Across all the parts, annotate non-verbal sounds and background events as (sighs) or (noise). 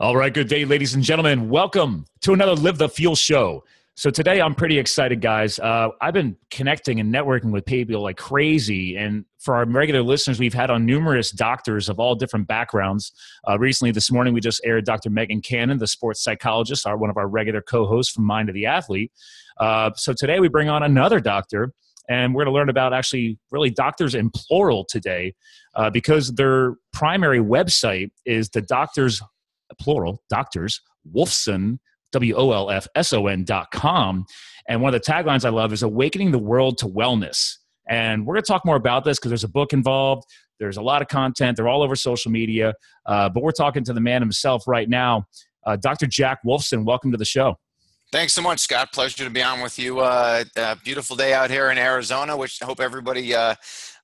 All right, good day, ladies and gentlemen. Welcome to another Live the Fuel show. So today I'm pretty excited, guys. Uh, I've been connecting and networking with people like crazy, and for our regular listeners, we've had on numerous doctors of all different backgrounds. Uh, recently, this morning, we just aired Dr. Megan Cannon, the sports psychologist, our one of our regular co-hosts from Mind of the Athlete. Uh, so today we bring on another doctor, and we're going to learn about actually really doctors in plural today, uh, because their primary website is the doctors plural, doctors, Wolfson, W O L F S O N dot com. And one of the taglines I love is Awakening the World to Wellness. And we're going to talk more about this because there's a book involved. There's a lot of content. They're all over social media. Uh, but we're talking to the man himself right now, uh, Dr. Jack Wolfson. Welcome to the show. Thanks so much, Scott. Pleasure to be on with you. Uh, beautiful day out here in Arizona, which I hope everybody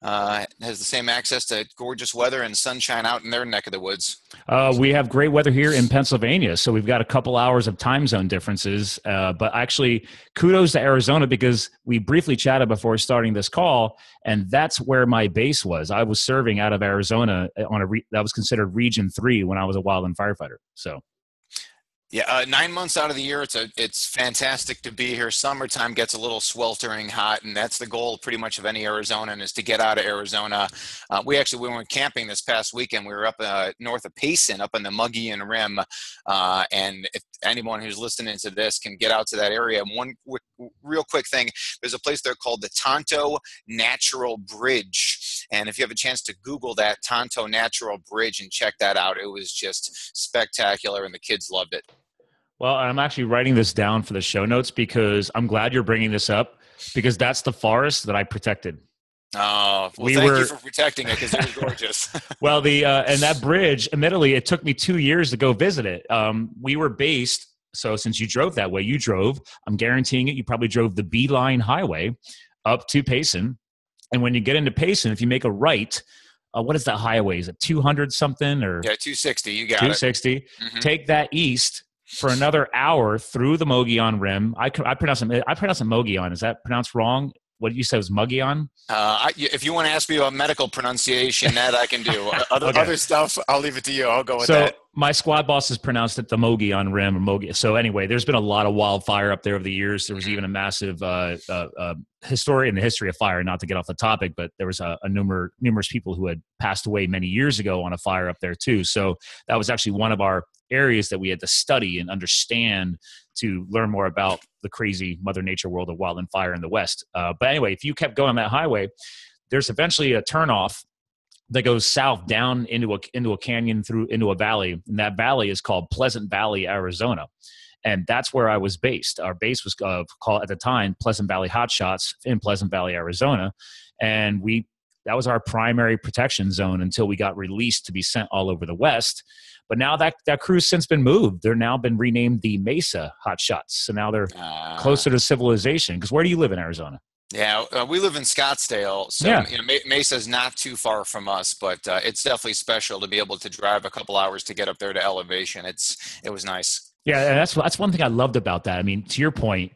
uh, uh, has the same access to gorgeous weather and sunshine out in their neck of the woods. Uh, we have great weather here in Pennsylvania, so we've got a couple hours of time zone differences. Uh, but actually, kudos to Arizona because we briefly chatted before starting this call, and that's where my base was. I was serving out of Arizona on a re- that was considered Region Three when I was a wildland firefighter. So yeah, uh, nine months out of the year, it's a it's fantastic to be here. Summertime gets a little sweltering hot, and that's the goal pretty much of any Arizonan is to get out of Arizona. Uh, we actually we went camping this past weekend. We were up uh, north of Payson, up in the Mogollon Rim, uh, and if anyone who's listening to this can get out to that area, one quick, real quick thing: there's a place there called the Tonto Natural Bridge, and if you have a chance to Google that Tonto Natural Bridge and check that out, it was just spectacular, and the kids loved it. Well, I'm actually writing this down for the show notes because I'm glad you're bringing this up because that's the forest that I protected. Oh, well, we thank were, you for protecting it because it was gorgeous. (laughs) (laughs) well, the uh, and that bridge, admittedly, it took me two years to go visit it. Um, we were based, so since you drove that way, you drove. I'm guaranteeing it. You probably drove the Beeline Highway up to Payson, and when you get into Payson, if you make a right, uh, what is that highway? Is it 200 something or yeah, 260? You got 260. Mm-hmm. Take that east for another hour through the Mogollon Rim. I, I pronounce it. I pronounce it Mogollon. Is that pronounced wrong? What did you say was Mogollon? Uh, if you want to ask me about medical pronunciation, that I can do. (laughs) other, okay. other stuff, I'll leave it to you. I'll go with so, that. my squad boss has pronounced it the Mogollon Rim or Mogi. So anyway, there's been a lot of wildfire up there over the years. There was even a massive uh, uh, uh, history in the history of fire. Not to get off the topic, but there was a, a number numerous people who had passed away many years ago on a fire up there too. So that was actually one of our areas that we had to study and understand to learn more about the crazy Mother Nature world of wildland fire in the West. Uh, but anyway, if you kept going on that highway, there's eventually a turnoff that goes south down into a into a canyon through into a valley, and that valley is called Pleasant Valley, Arizona. And that's where I was based. Our base was uh, called at the time Pleasant Valley Hot Shots in Pleasant Valley, Arizona, and we that was our primary protection zone until we got released to be sent all over the West. But now that that crew's since been moved. They're now been renamed the Mesa Hot Shots. So now they're uh, closer to civilization. Because where do you live in Arizona? Yeah, uh, we live in Scottsdale, so yeah. you know, Mesa is not too far from us, but uh, it's definitely special to be able to drive a couple hours to get up there to elevation. It's it was nice. Yeah, that's that's one thing I loved about that. I mean, to your point,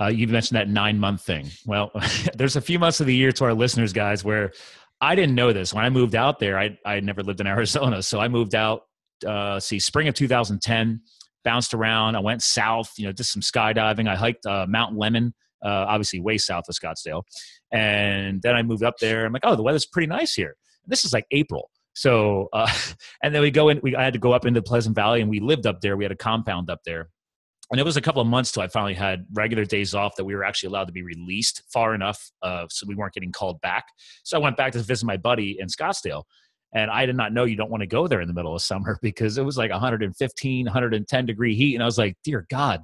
uh, you mentioned that nine month thing. Well, (laughs) there's a few months of the year to our listeners, guys, where I didn't know this. When I moved out there, I I never lived in (laughs) Arizona, so I moved out uh, see spring of 2010 bounced around. I went south you know did some skydiving. I hiked uh, mount Lemmon, uh, obviously way south of scottsdale. And then i moved up there. I'm like oh the weather's pretty nice here. This is like april. So uh, (laughs) and then we go in we i had to go up into pleasant valley and we lived up there. We had a compound up there. And it was a couple of months till I finally had regular days off that we were actually allowed to be released far enough, uh, so we weren't getting called back. So I went back to visit my buddy in Scottsdale, and I did not know you don't want to go there in the middle of summer (laughs) because it was like 115, 110 degree heat. And I was like, dear God,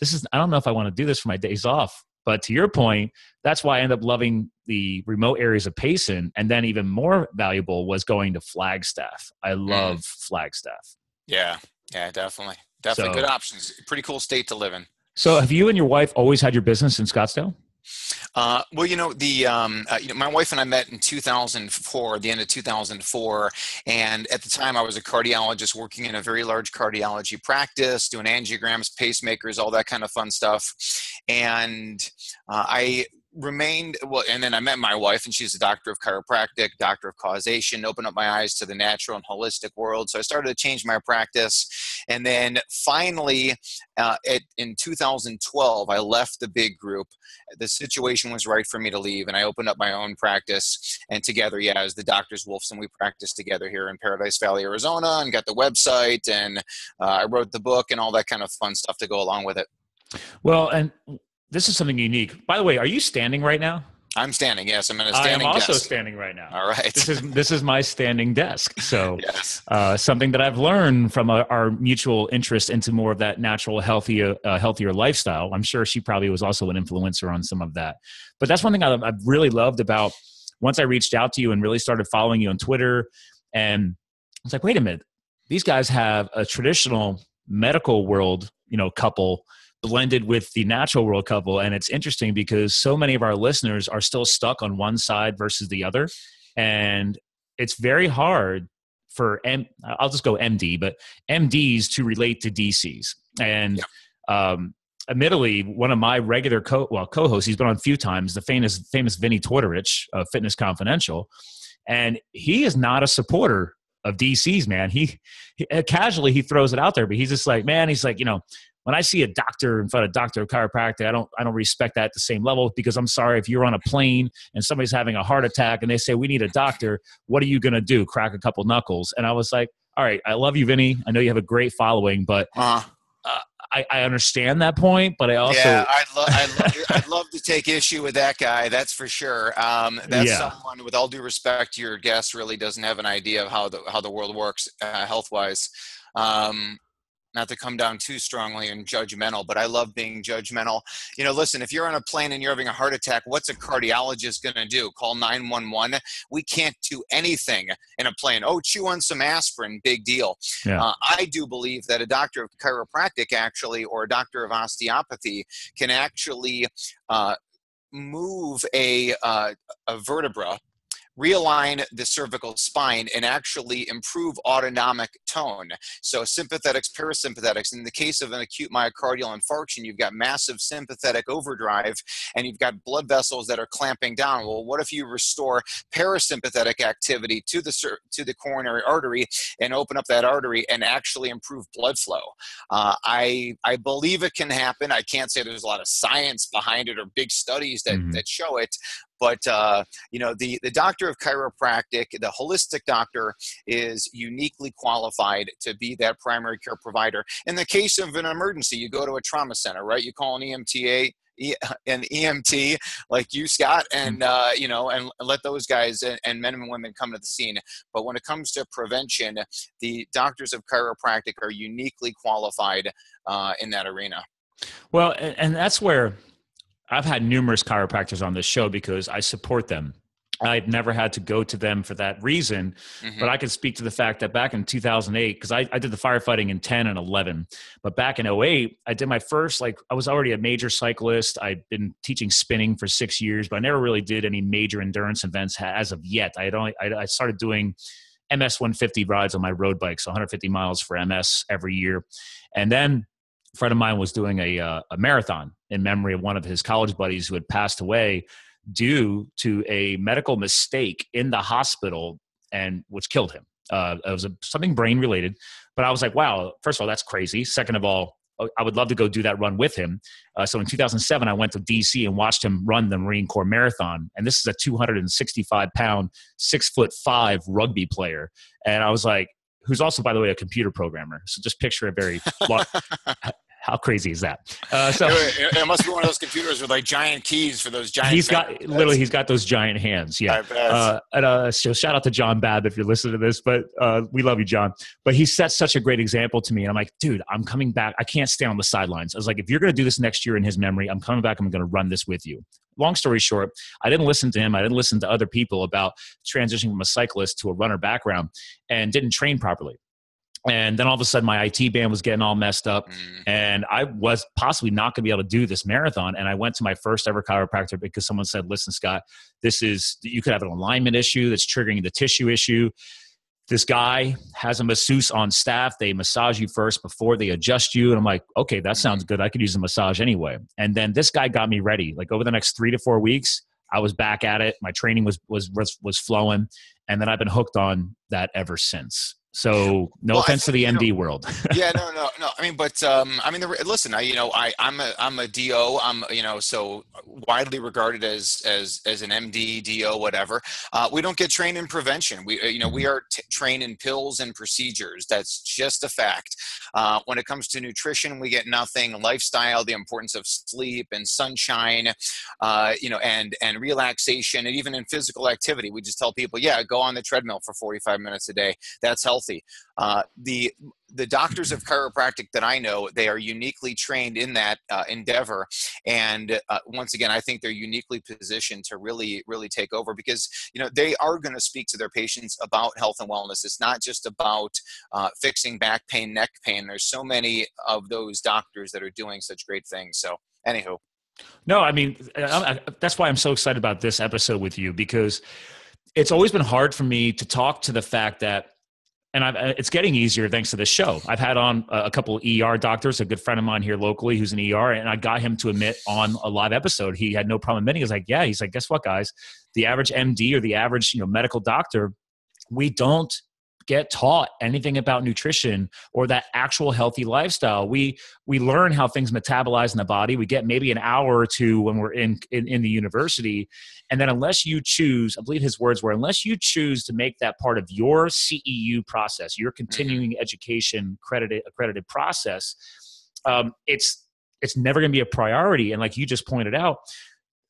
this is, I don't know if I want to do this for my days off. But to your point, that's why I ended up loving the remote areas of Payson. And then even more valuable was going to Flagstaff. I mm. love mm. Flagstaff. Yeah, yeah, definitely. Definitely so, good options. Pretty cool state to live in. So have you and your wife always had your business in Scottsdale? Uh, well, you know, the um, uh, you know, my wife and I met in 2004, the end of 2004, and at the time I was a cardiologist working in a very large cardiology practice, doing angiograms, pacemakers, all that kind of fun stuff, and uh, I remained well and then i met my wife and she's a doctor of chiropractic doctor of causation opened up my eyes to the natural and holistic world. So i started to change my practice and then finally uh, it, in 2012 i left the big group. The situation was right for me to leave and i opened up my own practice and together yeah as the doctors wolfson we practiced together here in paradise valley arizona and got the website and uh, i wrote the book and all that kind of fun stuff to go along with it. Well and this is something unique. By the way, are you standing right now? I'm standing. Yes, I'm in a standing. I am also desk. standing right now. All right. This is this is my standing desk. So, (laughs) yes. uh, something that I've learned from a, our mutual interest into more of that natural, healthier, uh, healthier lifestyle. I'm sure she probably was also an influencer on some of that. But that's one thing I've, I've really loved about once I reached out to you and really started following you on Twitter, and it's like, wait a minute, these guys have a traditional medical world, you know, couple blended with the natural world couple. And it's interesting because so many of our listeners are still stuck on one side versus the other. And it's very hard for M, I'll just go MD, but MDs to relate to DCs. And yeah. um, admittedly, one of my regular co well co-hosts, he's been on a few times, the famous famous Vinnie Tortorich of Fitness Confidential, and he is not a supporter of DCs, man. He, he casually he throws it out there, but he's just like, man, he's like, you know, when I see a doctor in front of a doctor of chiropractic, I don't I don't respect that at the same level because I'm sorry if you're on a plane and somebody's having a heart attack and they say we need a doctor, what are you gonna do? Crack a couple knuckles? And I was like, all right, I love you, Vinnie. I know you have a great following, but. Uh-huh. Uh, I, I, understand that point, but I also yeah, I'd, lo- I'd, lo- I'd, love to take issue with that guy. That's for sure. Um, that's yeah. someone, with all due respect to your guest, really doesn't have an idea of how the how the world works uh, health wise. Um, not to come down too strongly and judgmental, but I love being judgmental. You know, listen, if you're on a plane and you're having a heart attack, what's a cardiologist going to do? Call 911? We can't do anything in a plane. Oh, chew on some aspirin, big deal. Yeah. Uh, I do believe that a doctor of chiropractic, actually, or a doctor of osteopathy, can actually uh, move a, uh, a vertebra realign the cervical spine and actually improve autonomic tone. So sympathetics, parasympathetics. In the case of an acute myocardial infarction, you've got massive sympathetic overdrive and you've got blood vessels that are clamping down. Well, what if you restore parasympathetic activity to the to the coronary artery and open up that artery and actually improve blood flow? Uh, I I believe it can happen. I can't say there's a lot of science behind it or big studies that, mm-hmm. that show it, but uh, you know, the the doctor of chiropractic, the holistic doctor, is uniquely qualified to be that primary care provider. In the case of an emergency, you go to a trauma center, right? You call an EMTA (laughs) an EMT like you, Scott, and mm. uh, you know, and let those guys and, and, men and women come to the scene. But when it comes to prevention, the doctors of chiropractic are uniquely qualified uh, in that arena. Well, and, and that's where I've had numerous chiropractors on this show because I support them. I've never had to go to them for that reason, mm-hmm. but I can speak to the fact that back in 2008, because I, I, did the firefighting in 10 and 11, but back in 08, I did my first, like, I was already a major cyclist. I'd been teaching spinning for six years, but I never really did any major endurance events as of yet. I had only, I, I started doing MS 150 rides on my road bike, so 150 miles for MS every year. And then a friend of mine was doing a, uh, a marathon in memory of one of his college buddies who had passed away due to a medical mistake in the hospital and which killed him. Uh, it was a, something brain related, but I was like, wow, first of all, that's crazy. Second of all, uh, I would love to go do that run with him. Uh, so in 2007, I went to DC and watched him run the Marine Corps Marathon. And this is a 265 pound, six foot five rugby player. And I was like, who's also, by the way, a computer programmer. So just picture a very (laughs) How crazy is that? Uh, so it, it, must be one of those computers with like giant keys for those giant. He's got literally he's got those giant hands. Yeah. Uh, and uh, so shout out to John Babb if you're listening to this, but uh, we love you, John. But he set such a great example to me, and I'm like, dude, I'm coming back. I can't stay on the sidelines. I was like, if you're going to do this next year in his memory, I'm coming back. I'm going to run this with you. Long story short, I didn't listen to him. I didn't listen to other people about transitioning from a cyclist to a runner background, and didn't train properly and then all of a sudden my IT band was getting all messed up mm. and I was possibly not going to be able to do this marathon and I went to my first ever chiropractor because someone said listen Scott this is you could have an alignment issue that's triggering the tissue issue this guy has a masseuse on staff. They massage you first before they adjust you. And I'm like, okay, that sounds good. I could use a massage anyway. And then this guy got me ready. Like over the next three to four weeks, I was back at it. My training was was was, was flowing, and then I've been hooked on that ever since. So no well, offense think, to the MD know, world. (laughs) yeah, no, no, no. I mean, but um, I mean, the, listen, I you know, I I'm a I'm a DO. I'm you know, so widely regarded as as as an MD, DO, whatever. Uh, we don't get trained in prevention. We uh, you know we mm-hmm. are t- trained in pills and procedures. That's just a fact. Uh, when it comes to nutrition, we get nothing. Lifestyle, the importance of sleep and sunshine, uh, you know, and and relaxation, and even in physical activity, we just tell people, yeah, go on the treadmill for 45 minutes a day. That's healthy healthy. Uh, the the doctors of chiropractic that I know, they are uniquely trained in that uh, endeavor, and uh, once again, I think they're uniquely positioned to really, really take over because you know they are going to speak to their patients about health and wellness. It's not just about uh, fixing back pain, neck pain. There's so many of those doctors that are doing such great things. So, anywho. No, I mean I, I, that's why I'm so excited about this episode with you because it's always been hard for me to talk to the fact that and I've, uh, it's getting easier thanks to this show. I've had on a couple ER doctors, a good friend of mine here locally who's an ER, and I got him to admit on a live episode he had no problem admitting. He's like, "Yeah," he's like, "Guess what, guys? The average MD or the average you know medical doctor, we don't get taught anything about nutrition or that actual healthy lifestyle. We we learn how things metabolize in the body. We get maybe an hour or two when we're in, in, in the university. And then unless you choose, I believe his words were, unless you choose to make that part of your CEU process, your mm-hmm. continuing education accredited accredited process, um, it's it's never going to be a priority. And like you just pointed out,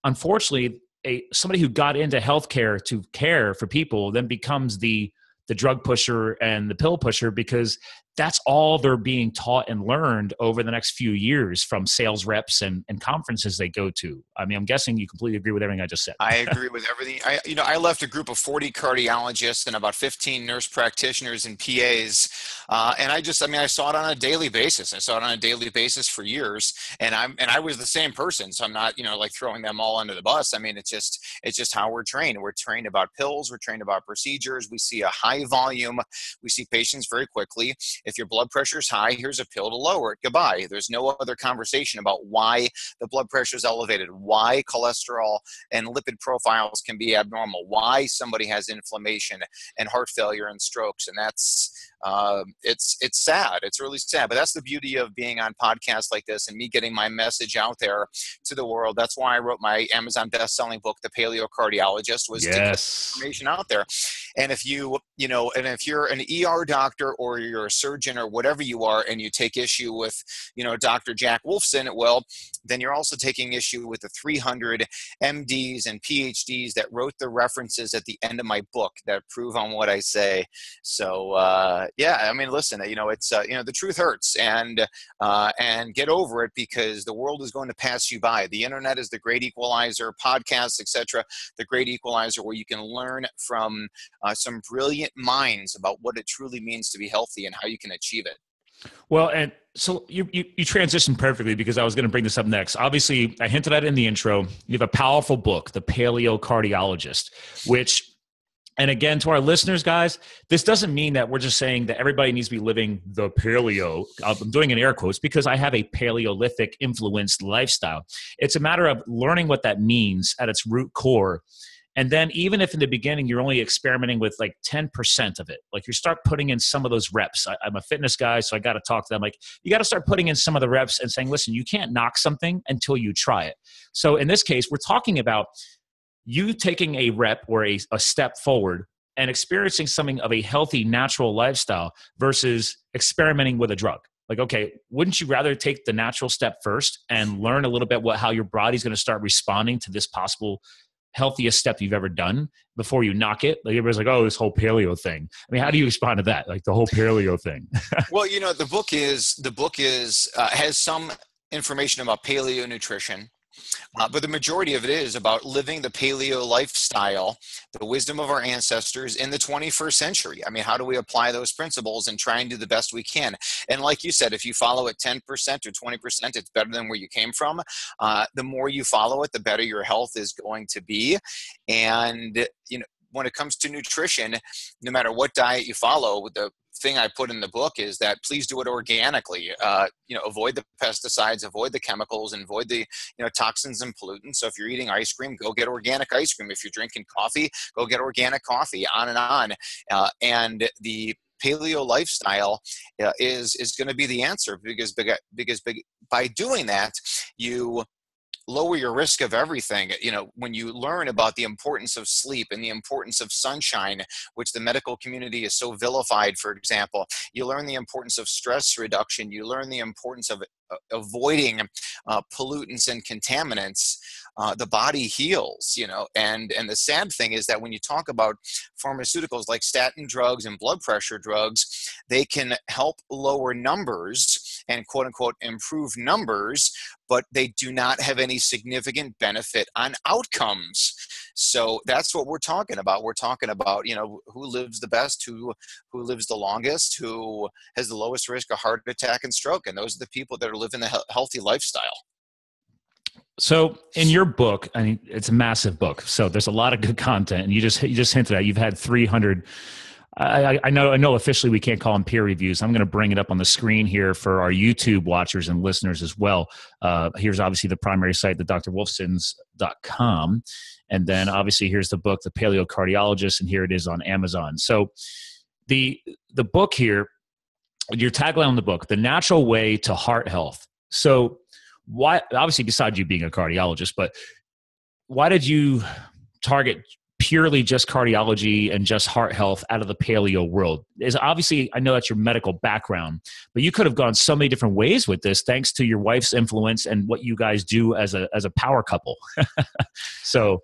unfortunately, a somebody who got into healthcare to care for people then becomes the the drug pusher and the pill pusher because that's all they're being taught and learned over the next few years from sales reps and, and conferences they go to. I mean, I'm guessing you completely agree with everything I just said. I (laughs) agree with everything. I, you know, I left a group of 40 cardiologists and about 15 nurse practitioners and PAs. Uh, and I just, I mean, I saw it on a daily basis. I saw it on a daily basis for years and I'm, and I was the same person. So I'm not, you know, like throwing them all under the bus. I mean, it's just, it's just how we're trained. We're trained about pills. We're trained about procedures. We see a high volume. We see patients very quickly if your blood pressure is high, here's a pill to lower it. Goodbye. There's no other conversation about why the blood pressure is elevated, why cholesterol and lipid profiles can be abnormal, why somebody has inflammation and heart failure and strokes. And that's um, it's it's sad. It's really sad. But that's the beauty of being on podcasts like this and me getting my message out there to the world. That's why I wrote my Amazon best-selling book, The Paleo Cardiologist, was yes. to get information out there. And if you you know, and if you're an ER doctor or you're a surgeon or whatever you are, and you take issue with you know Dr. Jack Wolfson, well, then you're also taking issue with the 300 MDs and PhDs that wrote the references at the end of my book that prove on what I say. So. Uh, yeah, I mean, listen, you know, it's uh, you know the truth hurts, and uh, and get over it because the world is going to pass you by. The internet is the great equalizer, podcasts, etc. The great equalizer where you can learn from uh, some brilliant minds about what it truly means to be healthy and how you can achieve it. Well, and so you, you, you transitioned perfectly because I was going to bring this up next. Obviously, I hinted at it in the intro. You have a powerful book, The Paleo Cardiologist, which and again, to our listeners, guys, this doesn't mean that we're just saying that everybody needs to be living the paleo. I'm doing an air quotes because I have a Paleolithic influenced lifestyle. It's a matter of learning what that means at its root core. And then, even if in the beginning you're only experimenting with like 10% of it, like you start putting in some of those reps. I, am a fitness guy, so I got to talk to them. Like, you got to start putting in some of the reps and saying, listen, you can't knock something until you try it. So, in this case, we're talking about you taking a rep or a, a step forward and experiencing something of a healthy, natural lifestyle versus experimenting with a drug. Like, okay, wouldn't you rather take the natural step first and learn a little bit what how your body's going to start responding to this possible healthiest step you've ever done before you knock it? Like everybody's like, oh, this whole paleo thing. I mean, how do you respond to that? Like the whole paleo thing. (laughs) well, you know, the book is the book is uh, has some information about paleo nutrition uh, but the majority of it is about living the paleo lifestyle, the wisdom of our ancestors in the 21st century. I mean, how do we apply those principles and try and do the best we can? And like you said, if you follow it 10% or 20%, it's better than where you came from. Uh, the more you follow it, the better your health is going to be. And, you know, when it comes to nutrition, no matter what diet you follow, the thing I put in the book is that please do it organically. Uh, you know, avoid the pesticides, avoid the chemicals, and avoid the you know toxins and pollutants. So if you're eating ice cream, go get organic ice cream. If you're drinking coffee, go get organic coffee. On and on. Uh, and the paleo lifestyle uh, is is going to be the answer because because by doing that you lower your risk of everything you know when you learn about the importance of sleep and the importance of sunshine which the medical community is so vilified for example you learn the importance of stress reduction you learn the importance of uh, avoiding uh, pollutants and contaminants uh, the body heals you know and and the sad thing is that when you talk about pharmaceuticals like statin drugs and blood pressure drugs they can help lower numbers and quote unquote improve numbers but they do not have any significant benefit on outcomes so that's what we're talking about we're talking about you know who lives the best who who lives the longest who has the lowest risk of heart attack and stroke and those are the people that are living a healthy lifestyle so in your book, I mean, it's a massive book. So there's a lot of good content, and you just you just hinted at you've had 300. I, I know I know officially we can't call them peer reviews. I'm going to bring it up on the screen here for our YouTube watchers and listeners as well. Uh, here's obviously the primary site, the drwolfsons.com, and then obviously here's the book, The Paleo Cardiologist, and here it is on Amazon. So the the book here, your tagline on the book, the natural way to heart health. So why obviously besides you being a cardiologist but why did you target purely just cardiology and just heart health out of the paleo world. Is obviously i know that's your medical background but you could have gone so many different ways with this thanks to your wife's influence and what you guys do as a as a power couple. (laughs) So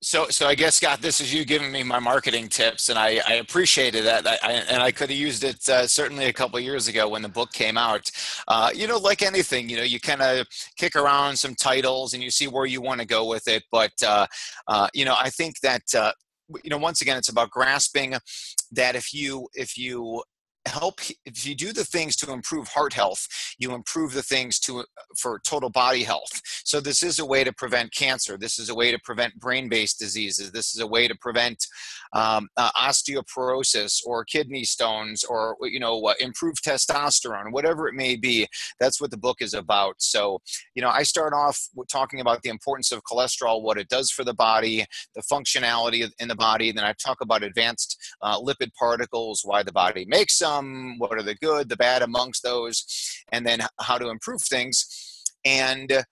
so, so I guess Scott, this is you giving me my marketing tips, and I, I appreciated that. I, I, and I could have used it uh, certainly a couple years ago when the book came out. Uh, you know, like anything, you know, you kind of kick around some titles and you see where you want to go with it. But uh, uh, you know, I think that uh, you know, once again, it's about grasping that if you if you help if you do the things to improve heart health you improve the things to for total body health. So this is a way to prevent cancer. This is a way to prevent brain-based diseases. This is a way to prevent um, uh, osteoporosis or kidney stones or you know uh, improve testosterone whatever it may be. That's what the book is about. So you know i start off talking about the importance of cholesterol what it does for the body the functionality in the body then i talk about advanced uh, lipid particles why the body makes them what are the good, the bad amongst those, and then how to improve things. And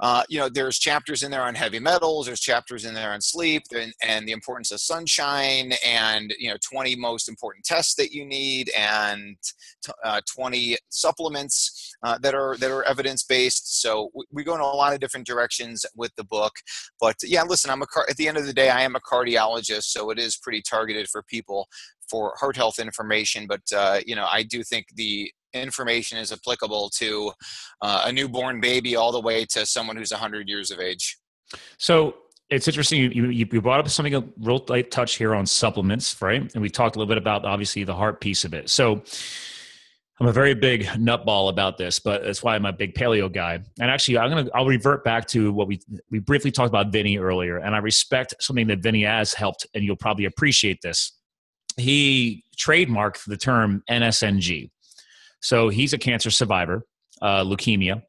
uh, you know, there's chapters in there on heavy metals. There's chapters in there on sleep and, and the importance of sunshine, and you know, 20 most important tests that you need, and t- uh, 20 supplements uh, that are that are evidence based. So we, we, go in a lot of different directions with the book. But yeah, listen, I'm a car- at the end of the day, I am a cardiologist, so it is pretty targeted for people for heart health information. But uh, you know, I do think the information is applicable to uh, a newborn baby all the way to someone who's 100 years of age. So it's interesting. You, you, you brought up something a real light touch here on supplements, right? And we talked a little bit about obviously the heart piece of it. So I'm a very big nutball about this, but that's why I'm a big paleo guy. And actually, I'm gonna I'll revert back to what we we briefly talked about Vinnie earlier, and I respect something that Vinnie has helped, and you'll probably appreciate this. He trademarked the term NSNG, so he's a cancer survivor, uh, leukemia.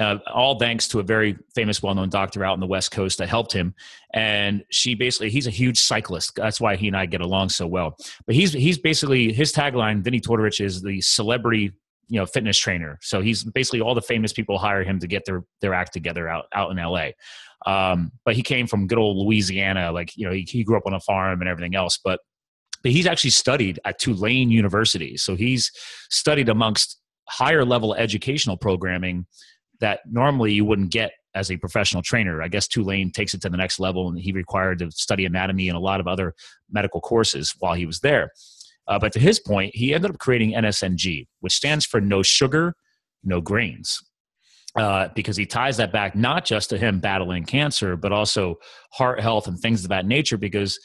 Uh, all thanks to a very famous, well-known doctor out in the West Coast that helped him. And she basically, he's a huge cyclist. That's why he and I get along so well. But he's he's basically his tagline. Vinnie Tortorich is the celebrity, you know, fitness trainer. So he's basically all the famous people hire him to get their their act together out out in L.A. Um, but he came from good old Louisiana, like you know, he, he grew up on a farm and everything else. But but he's actually studied at Tulane University. So he's studied amongst higher level educational programming that normally you wouldn't get as a professional trainer. I guess Tulane takes it to the next level, and he required to study anatomy and a lot of other medical courses while he was there. Uh, but to his point, he ended up creating NSNG, which stands for no sugar, no grains. Uh, because he ties that back not just to him battling cancer, but also heart health and things of that nature. Because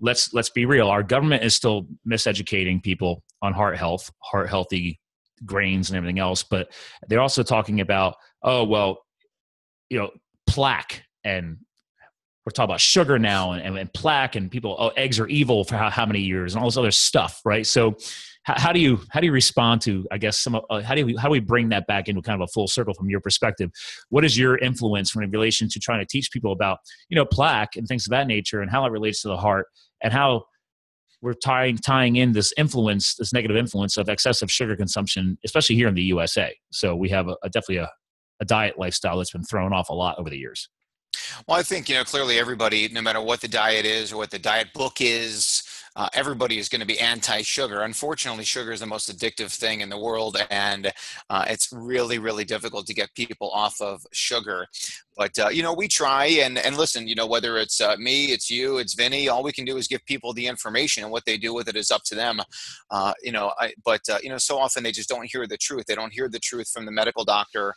let's let's be real our government is still miseducating people on heart health heart healthy grains and everything else but they're also talking about oh well you know plaque and we're talking about sugar now and, and, and plaque and people oh eggs are evil for how, how many years and all this other stuff right? So how, how do you how do you respond to i guess some uh, how do we how do we bring that back into kind of a full circle from your perspective? What is your influence in relation to trying to teach people about you know plaque and things of that nature and how it relates to the heart and how we're tying tying in this influence this negative influence of excessive sugar consumption especially here in the usa so we have a, a definitely a, a diet lifestyle that's been thrown off a lot over the years. Well, I think, you know, clearly everybody, no matter what the diet is or what the diet book is, uh, everybody is going to be anti-sugar. Unfortunately, sugar is the most addictive thing in the world, and uh, it's really, really difficult to get people off of sugar. But uh, you know, we try and and listen. You know, whether it's uh, me, it's you, it's Vinnie. All we can do is give people the information, and what they do with it is up to them. Uh, you know, I, but uh, you know, so often they just don't hear the truth. They don't hear the truth from the medical doctor,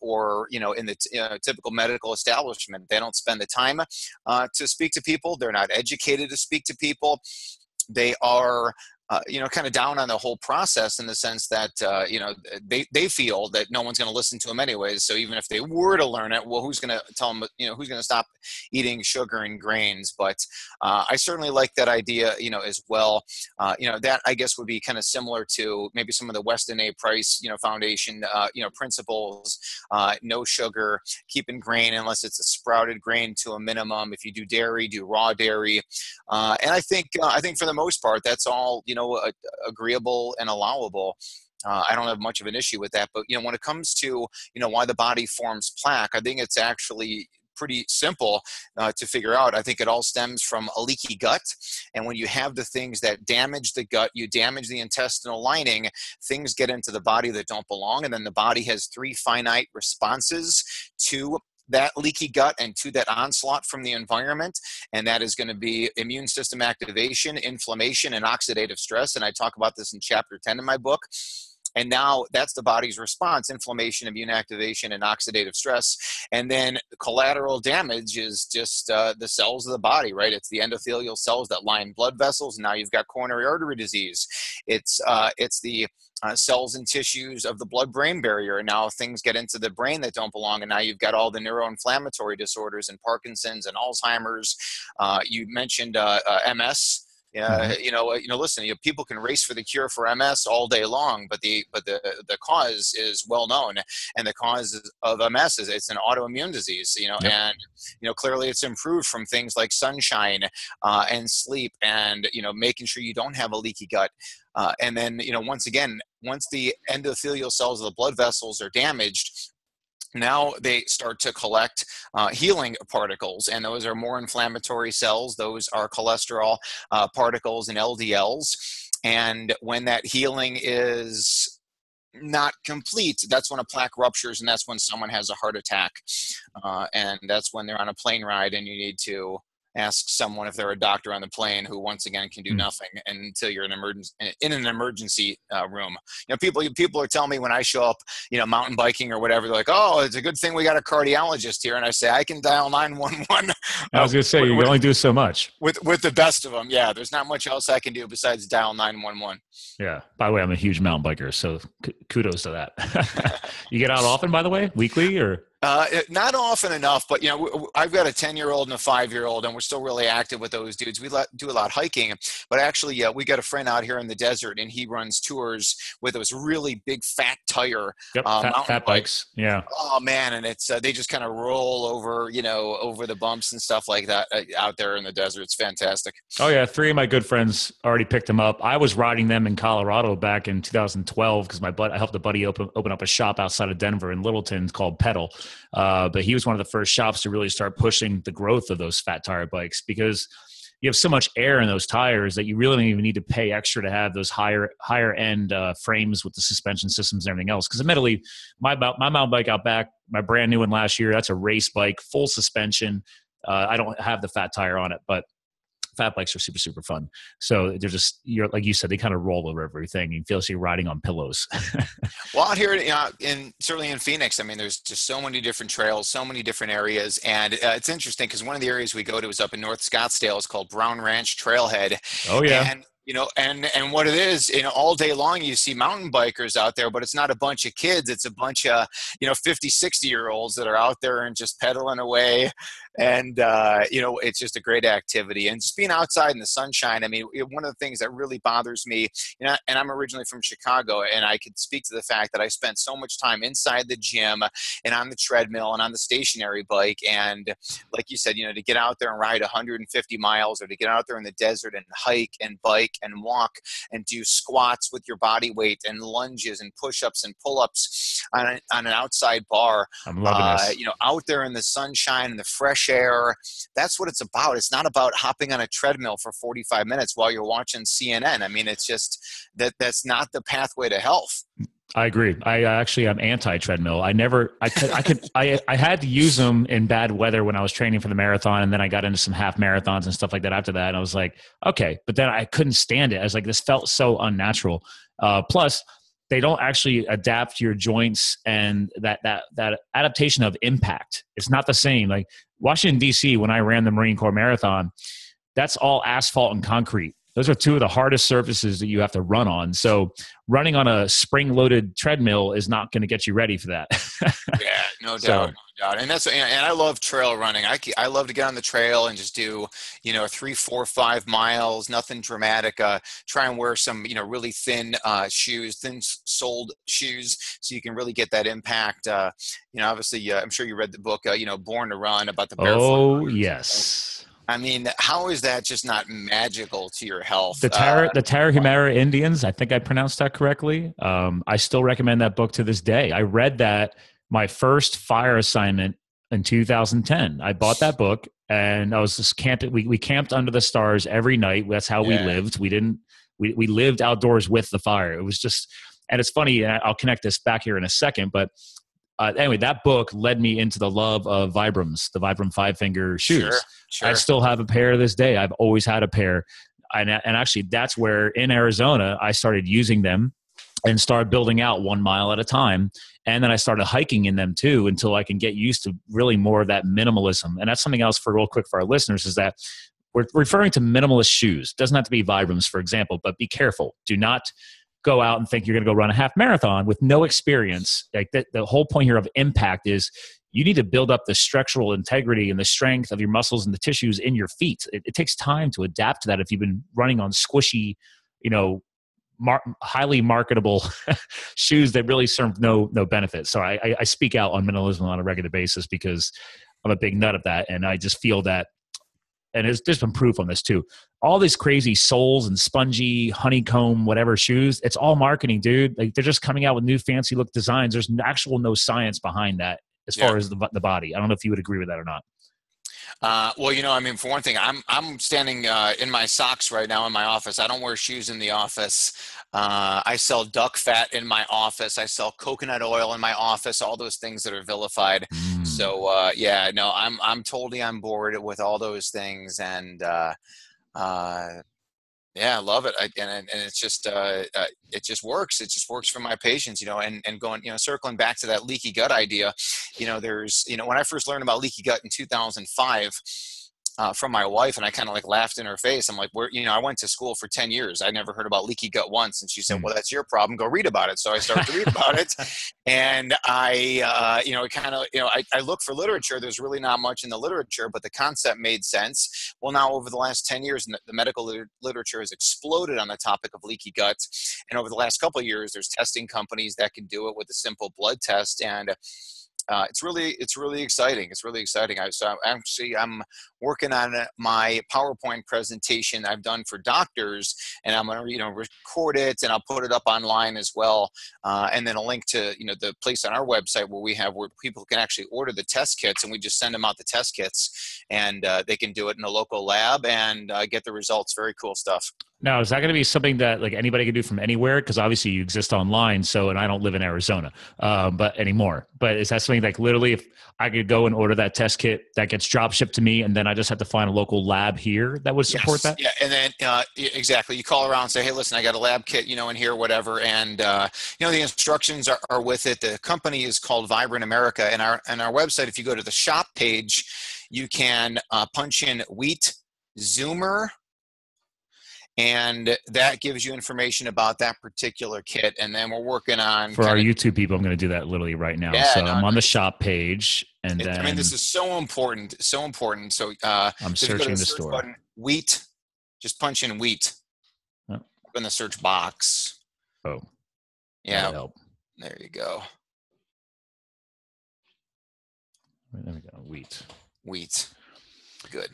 or you know, in the t- typical medical establishment. They don't spend the time to speak to people. They're not educated to speak to people they are uh, you know, kind of down on the whole process in the sense that uh, you know they they feel that no one's going to listen to them anyways. So even if they were to learn it, well, who's going to tell them? You know, who's going to stop eating sugar and grains? But uh, I certainly like that idea, you know, as well. Uh, you know, that I guess would be kind of similar to maybe some of the Weston A. Price, you know, Foundation, uh, you know, principles. Uh, no sugar, keeping grain unless it's a sprouted grain to a minimum. If you do dairy, do raw dairy. and I think I think for the most part, that's all you know know agreeable and allowable. Uh, I don't have much of an issue with that. But you know, when it comes to you know why the body forms plaque, I think it's actually pretty simple uh, to figure out. I think it all stems from a leaky gut. And when you have the things that damage the gut, you damage the intestinal lining, things get into the body that don't belong. And then the body has three finite responses to that leaky gut and to that onslaught from the environment. And that is going to be immune system activation, inflammation, and oxidative stress. And I talk about this in chapter 10 in my book. And now that's the body's response inflammation, immune activation, and oxidative stress. And then collateral damage is just uh, the cells of the body, right? It's the endothelial cells that line blood vessels. And now you've got coronary artery disease. It's, uh, it's the uh, cells and tissues of the blood brain barrier. And now things get into the brain that don't belong. And now you've got all the neuroinflammatory disorders and Parkinson's and Alzheimer's. Uh, you mentioned uh, uh MS. Uh, you know, you know. Listen, you know, people can race for the cure for MS all day long, but the but the the cause is well known, and the cause of MS is it's an autoimmune disease. You know, yep. and you know clearly it's improved from things like sunshine uh, and sleep, and you know making sure you don't have a leaky gut. Uh, and then, you know, once again, once the endothelial cells of the blood vessels are damaged, now they start to collect uh, healing particles and those are more inflammatory cells. Those are cholesterol uh, particles and ldls and when that healing is not complete that's when a plaque ruptures and that's when someone has a heart attack. Uh, and that's when they're on a plane ride and you need to ask someone if they're a doctor on the plane who once again can do mm. nothing until you're in emergency in an emergency uh, room. You know people people are telling me when i show up you know mountain biking or whatever they're like oh it's a good thing we got a cardiologist here. And i say i can dial 911 i was going to say (laughs) you can only do so much. With with the best of them yeah. There's not much else i can do besides dial 911 yeah. By the way i'm a huge mountain biker so kudos to that. (laughs) You get out (laughs) often by the way? Weekly or uh, not often enough, but you know, I've got a ten-year-old and a five-year-old, and we're still really active with those dudes. We do a lot of hiking, but actually, yeah, we got a friend out here in the desert, and he runs tours with those really big fat tire yep, uh, fat, mountain fat bikes. Yeah. Oh man, and it's uh, they just kind of roll over, you know, over the bumps and stuff like that uh, out there in the desert. It's fantastic. Oh yeah, three of my good friends already picked them up. I was riding them in Colorado back in 2012 because my butt I helped a buddy open open up a shop outside of Denver in Littleton called Pedal uh, but he was one of the first shops to really start pushing the growth of those fat tire bikes because you have so much air in those tires that you really don't even need to pay extra to have those higher higher end uh, frames with the suspension systems and everything else. Because admittedly, my my mountain bike out back, my brand new one last year, that's a race bike, full suspension. Uh, I don't have the fat tire on it, but fat bikes are super super fun. So they're just you're like you said, they kind of roll over everything. You feel like you're riding on pillows. (laughs) well, out here, you know, in certainly in Phoenix, I mean, there's just so many different trails, so many different areas, and uh, it's interesting because one of the areas we go to is up in North Scottsdale. It's called Brown Ranch Trailhead. Oh yeah. And you know and and what it is you know all day long you see mountain bikers out there but it's not a bunch of kids it's a bunch of you know 50 60 year olds that are out there and just pedaling away and uh, you know it's just a great activity. And just being outside in the sunshine i mean one of the things that really bothers me you know and i'm originally from chicago and i could speak to the fact that i spent so much time inside the gym and on the treadmill and on the stationary bike. And like you said you know to get out there and ride 150 miles or to get out there in the desert and hike and bike and walk and do squats with your body weight and lunges and push-ups and pull-ups on, a, on an outside bar i'm loving uh, this you know out there in the sunshine and the fresh air that's what it's about it's not about hopping on a treadmill for 45 minutes while you're watching cnn i mean it's just that that's not the pathway to health I agree. I actually am anti treadmill. I never, I could, I could, I, I had to use them in bad weather when I was training for the marathon, and then I got into some half marathons and stuff like that after that. And I was like, okay, but then I couldn't stand it. I was like, this felt so unnatural. Uh, plus, they don't actually adapt your joints and that that that adaptation of impact. It's not the same. Like Washington D.C. when I ran the Marine Corps Marathon, that's all asphalt and concrete. Those are two of the hardest surfaces that you have to run on. So running on a spring-loaded treadmill is not going to get you ready for that. (laughs) yeah, no doubt. So, doubt. And that's and, I love trail running. I I love to get on the trail and just do you know three, four, five miles. Nothing dramatic. Uh, try and wear some you know really thin uh, shoes, thin soled shoes, so you can really get that impact. Uh, you know, obviously, uh, I'm sure you read the book. Uh, you know, Born to Run about the barefoot. Oh yes. I mean, how is that just not magical to your health? The Tara, uh, the Tarahumara Indians, I think I pronounced that correctly. Um, I still recommend that book to this day. I read that my first fire assignment in 2010. I bought that book and I was just camping. We, we camped under the stars every night. That's how yeah. we lived. We didn't, we, we lived outdoors with the fire. It was just, and it's funny, and I'll connect this back here in a second, but uh, anyway, that book led me into the love of Vibrams, the Vibram five finger shoes. Sure, sure. I still have a pair to this day. I've always had a pair. And, and actually, that's where in Arizona, I started using them and start building out one mile at a time. And then I started hiking in them too until I can get used to really more of that minimalism. And that's something else for real quick for our listeners is that we're referring to minimalist shoes. Doesn't have to be Vibrams, for example, but be careful. Do not go out and think you're going to go run a half marathon with no experience. Like the, the whole point here of impact is you need to build up the structural integrity and the strength of your muscles and the tissues in your feet. It, it takes time to adapt to that if you've been running on squishy, you know, mar- highly marketable (laughs) shoes that really serve no no benefit. So I, I, I speak out on minimalism on a regular basis because I'm a big nut of that, and I just feel that. And there's, there's been proof on this too. All these crazy soles and spongy honeycomb whatever shoes, it's all marketing, dude. Like they're just coming out with new fancy look designs. There's actual no science behind that as yeah. far as the, the body. I don't know if you would agree with that or not. Uh, well, you know, I mean, for one thing, I'm I'm standing uh, in my socks right now in my office. I don't wear shoes in the office. Uh, I sell duck fat in my office. I sell coconut oil in my office. All those things that are vilified. Mm. So uh, yeah, no, I'm I'm totally on board with all those things, and uh, uh, yeah, I love it. I, and and it's just uh, uh, it just works. It just works for my patients, you know. And and going, you know, circling back to that leaky gut idea, you know, there's, you know, when I first learned about leaky gut in 2005 uh, from my wife, and I kind of like laughed in her face. I'm like, "Where, you know, I went to school for ten years. I never heard about leaky gut once." And she said, mm. "Well, that's your problem. Go read about it." So I started to read about it, (laughs) and I, uh, you know, kind of, you know, I, I look for literature. There's really not much in the literature, but the concept made sense. Well, now over the last ten years, the medical literature has exploded on the topic of leaky gut, and over the last couple of years, there's testing companies that can do it with a simple blood test and uh, it's really it's really exciting. It's really exciting. I, so actually I'm working on my PowerPoint presentation I've done for doctors, and I'm gonna you know record it and I'll put it up online as well, uh, and then a link to you know the place on our website where we have where people can actually order the test kits, and we just send them out the test kits, and uh, they can do it in a local lab and uh, get the results. Very cool stuff. Now, is that going to be something that like anybody can do from anywhere? Because obviously you exist online. So, and I don't live in Arizona, um, but anymore. But is that something like literally, if I could go and order that test kit that gets drop shipped to me, and then I just have to find a local lab here that would support yes. that? Yeah, and then uh, exactly, you call around and say, "Hey, listen, I got a lab kit, you know, in here, whatever," and uh, you know the instructions are, are with it. The company is called Vibrant America, and our and our website. If you go to the shop page, you can uh, punch in wheat zoomer and that gives you information about that particular kit. And then we're working on for our YouTube people. I'm going to do that literally right now. Yeah, so no, I'm on the shop page, and it, then I mean this is so important, so important. So uh, I'm searching the, the store. Button, wheat, just punch in wheat oh. in the search box. Oh, yeah. There you go. There we go. Wheat. Wheat. Good.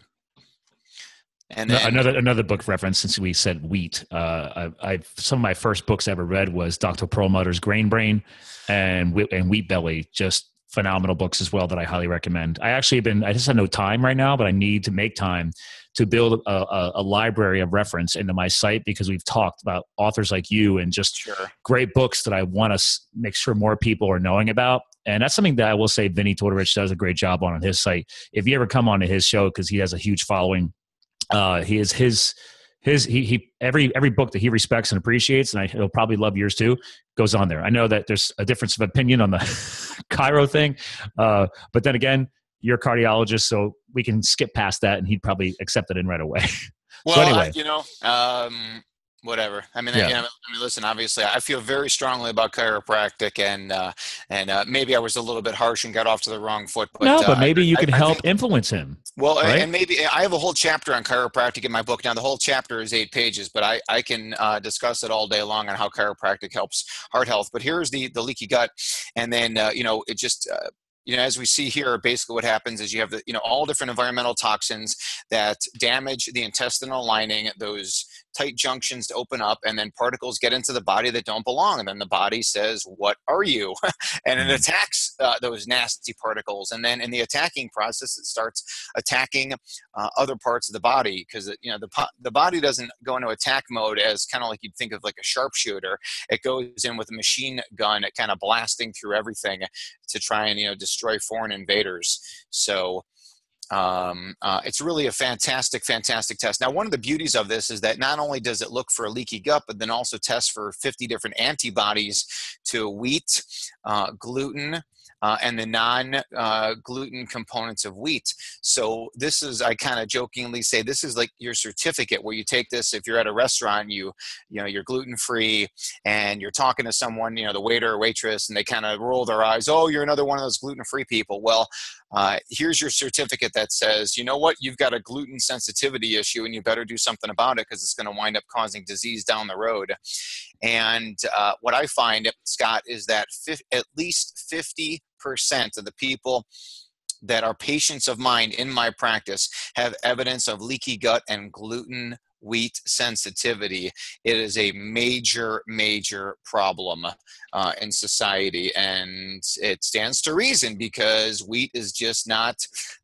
And then, another another book reference since we said wheat. Uh, I, I some of my first books I ever read was Dr. Perlmutter's Grain Brain and and Wheat Belly. Just phenomenal books as well that I highly recommend. I actually have been I just have no time right now, but I need to make time to build a, a, a library of reference into my site because we've talked about authors like you and just sure. great books that I want to make sure more people are knowing about. And that's something that I will say Vinnie Tortorich does a great job on on his site. If you ever come onto his show, because he has a huge following uh, he is his his he, he every every book that he respects and appreciates, and I, he'll probably love yours too. Goes on there. I know that there's a difference of opinion on the (laughs) chiro thing, uh, but then again, you're a cardiologist, so we can skip past that, and he'd probably accept it in right away. (laughs) Well, so anyway. I, you know, um, whatever. I mean, yeah. I, I, mean, listen. Obviously, I feel very strongly about chiropractic, and uh, and uh, maybe I was a little bit harsh and got off to the wrong foot. But, no, but uh, maybe you can help think, influence him. Well, right? and maybe I have a whole chapter on chiropractic in my book. Now, the whole chapter is eight pages, but I I can uh, discuss it all day long on how chiropractic helps heart health. But here's the the leaky gut, and then uh, you know it just uh, you know, as we see here, basically what happens is you have the, you know, all different environmental toxins that damage the intestinal lining, those tight junctions to open up, and then particles get into the body that don't belong. And then the body says, What are you? (laughs) and it mm-hmm. attacks uh, those nasty particles. And then in the attacking process, it starts attacking uh, other parts of the body because, you know, the, the body doesn't go into attack mode as kind of like you'd think of like a sharpshooter. It goes in with a machine gun, kind of blasting through everything to try and, you know, destroy foreign invaders. So, um, uh, it's really a fantastic, fantastic test. Now, one of the beauties of this is that not only does it look for a leaky gut, but then also tests for 50 different antibodies to wheat, uh, gluten, uh, and the non uh, gluten components of wheat. So this is, I kind of jokingly say, this is like your certificate where you take this if you're at a restaurant, you you know you're gluten free, and you're talking to someone, you know the waiter or waitress, and they kind of roll their eyes. Oh, you're another one of those gluten free people. Well, uh, here's your certificate that says, you know what, you've got a gluten sensitivity issue, and you better do something about it because it's going to wind up causing disease down the road. And uh, what I find, Scott, is that at least 50% of the people that are patients of mine in my practice have evidence of leaky gut and gluten wheat sensitivity. It is a major, major problem uh, in society, and it stands to reason because wheat is just not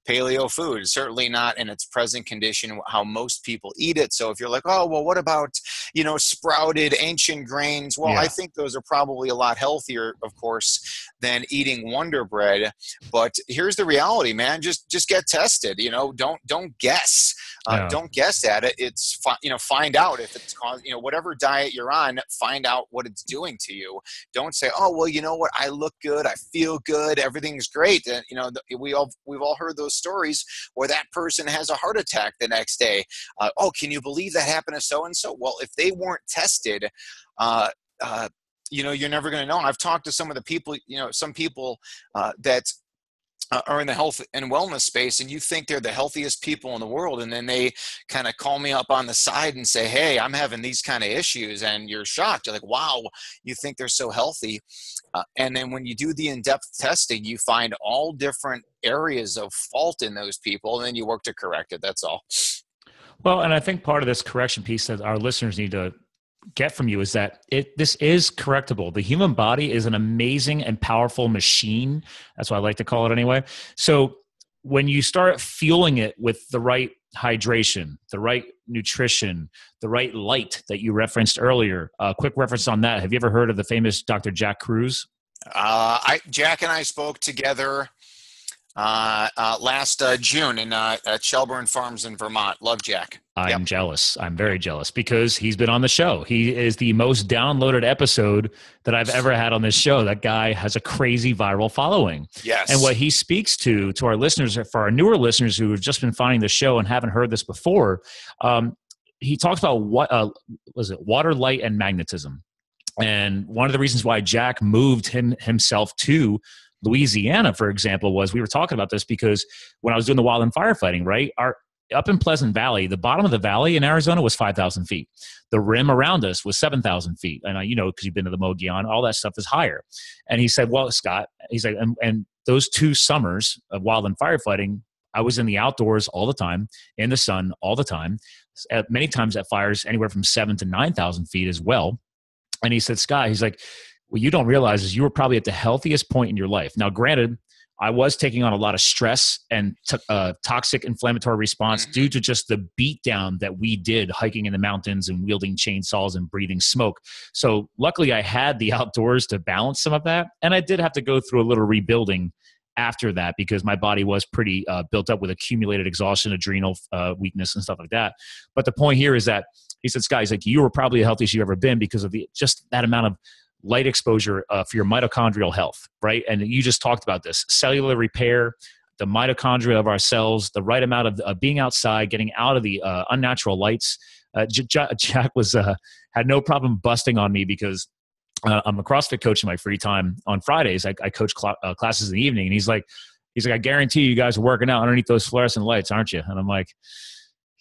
paleo food, certainly not in its present condition how most people eat it. So if you're like, oh, well, what about, you know, sprouted ancient grains? Well, yeah. I think those are probably a lot healthier, of course, than eating Wonder Bread. But here's the reality, man. Just just get tested. You know, don't don't guess. Uh, yeah. Don't guess at it. It's fi- you know find out if it's causing you know whatever diet you're on. Find out what it's doing to you. Don't say, oh well, you know what? I look good. I feel good. Everything's great. And you know we all we've all heard those stories where that person has a heart attack the next day. Uh, oh, can you believe that happened to so and so? Well, if they weren't tested. Uh, uh, you know, you're never going to know. I've talked to some of the people, you know, some people uh, that uh, are in the health and wellness space and you think they're the healthiest people in the world and then they kind of call me up on the side and say hey i'm having these kind of issues and you're shocked. You're like wow you think they're so healthy. Uh, and then when you do the in-depth testing you find all different areas of fault in those people and then you work to correct it that's all. Well and i think part of this correction piece that our listeners need to get from you is that it this is correctable. The human body is an amazing and powerful machine. That's what I like to call it anyway. So when you start fueling it with the right hydration, the right nutrition, the right light that you referenced earlier, a uh, quick reference on that. Have you ever heard of the famous Dr. Jack Kruse? Uh, I, Jack and I spoke together uh, uh, last uh, June in uh, at Shelburne Farms in Vermont. Love Jack. I'm yep. jealous. I'm very jealous because he's been on the show. He is the most downloaded episode that I've ever had on this show. That guy has a crazy viral following. Yes. And what he speaks to to our listeners, for our newer listeners who have just been finding the show and haven't heard this before, um, he talks about what uh, was it water, light, and magnetism. And one of the reasons why Jack moved him himself to Louisiana, for example, was we were talking about this because when I was doing the wildland firefighting, right, our up in Pleasant Valley, the bottom of the valley in Arizona was 5,000 feet. The rim around us was 7,000 feet. And, I, you know, because you've been to the Mogollon, all that stuff is higher. And he said, well, Scott, he's like, and, and those two summers of wildland firefighting, I was in the outdoors all the time, in the sun all the time, at, many times at fires anywhere from seven to 9,000 feet as well. And he said, Scott, he's like, what you don't realize is you were probably at the healthiest point in your life. Now, granted, I was taking on a lot of stress and t- uh, toxic inflammatory response mm-hmm. due to just the beatdown that we did hiking in the mountains and wielding chainsaws and breathing smoke. So, luckily, I had the (laughs) outdoors to balance some of that. And I did have to go through a little rebuilding after that because my body was pretty uh, built up with accumulated exhaustion, adrenal uh, weakness, and stuff like that. But the point here is that he said, "Scott, he's like you were probably the healthiest you've ever been because of the just that amount of light exposure uh, for your mitochondrial health, right? And you just talked about this cellular repair, the mitochondria of our cells, the right amount of uh, being outside, getting out of the uh, unnatural lights. Uh, J- (laughs) Jack was uh, had no problem busting on me because uh, I'm a CrossFit coach in my free time on Fridays. I, I coach cl- classes in the evening, and he's like, he's like, I guarantee you guys are working out underneath those fluorescent lights, aren't you? And I'm like,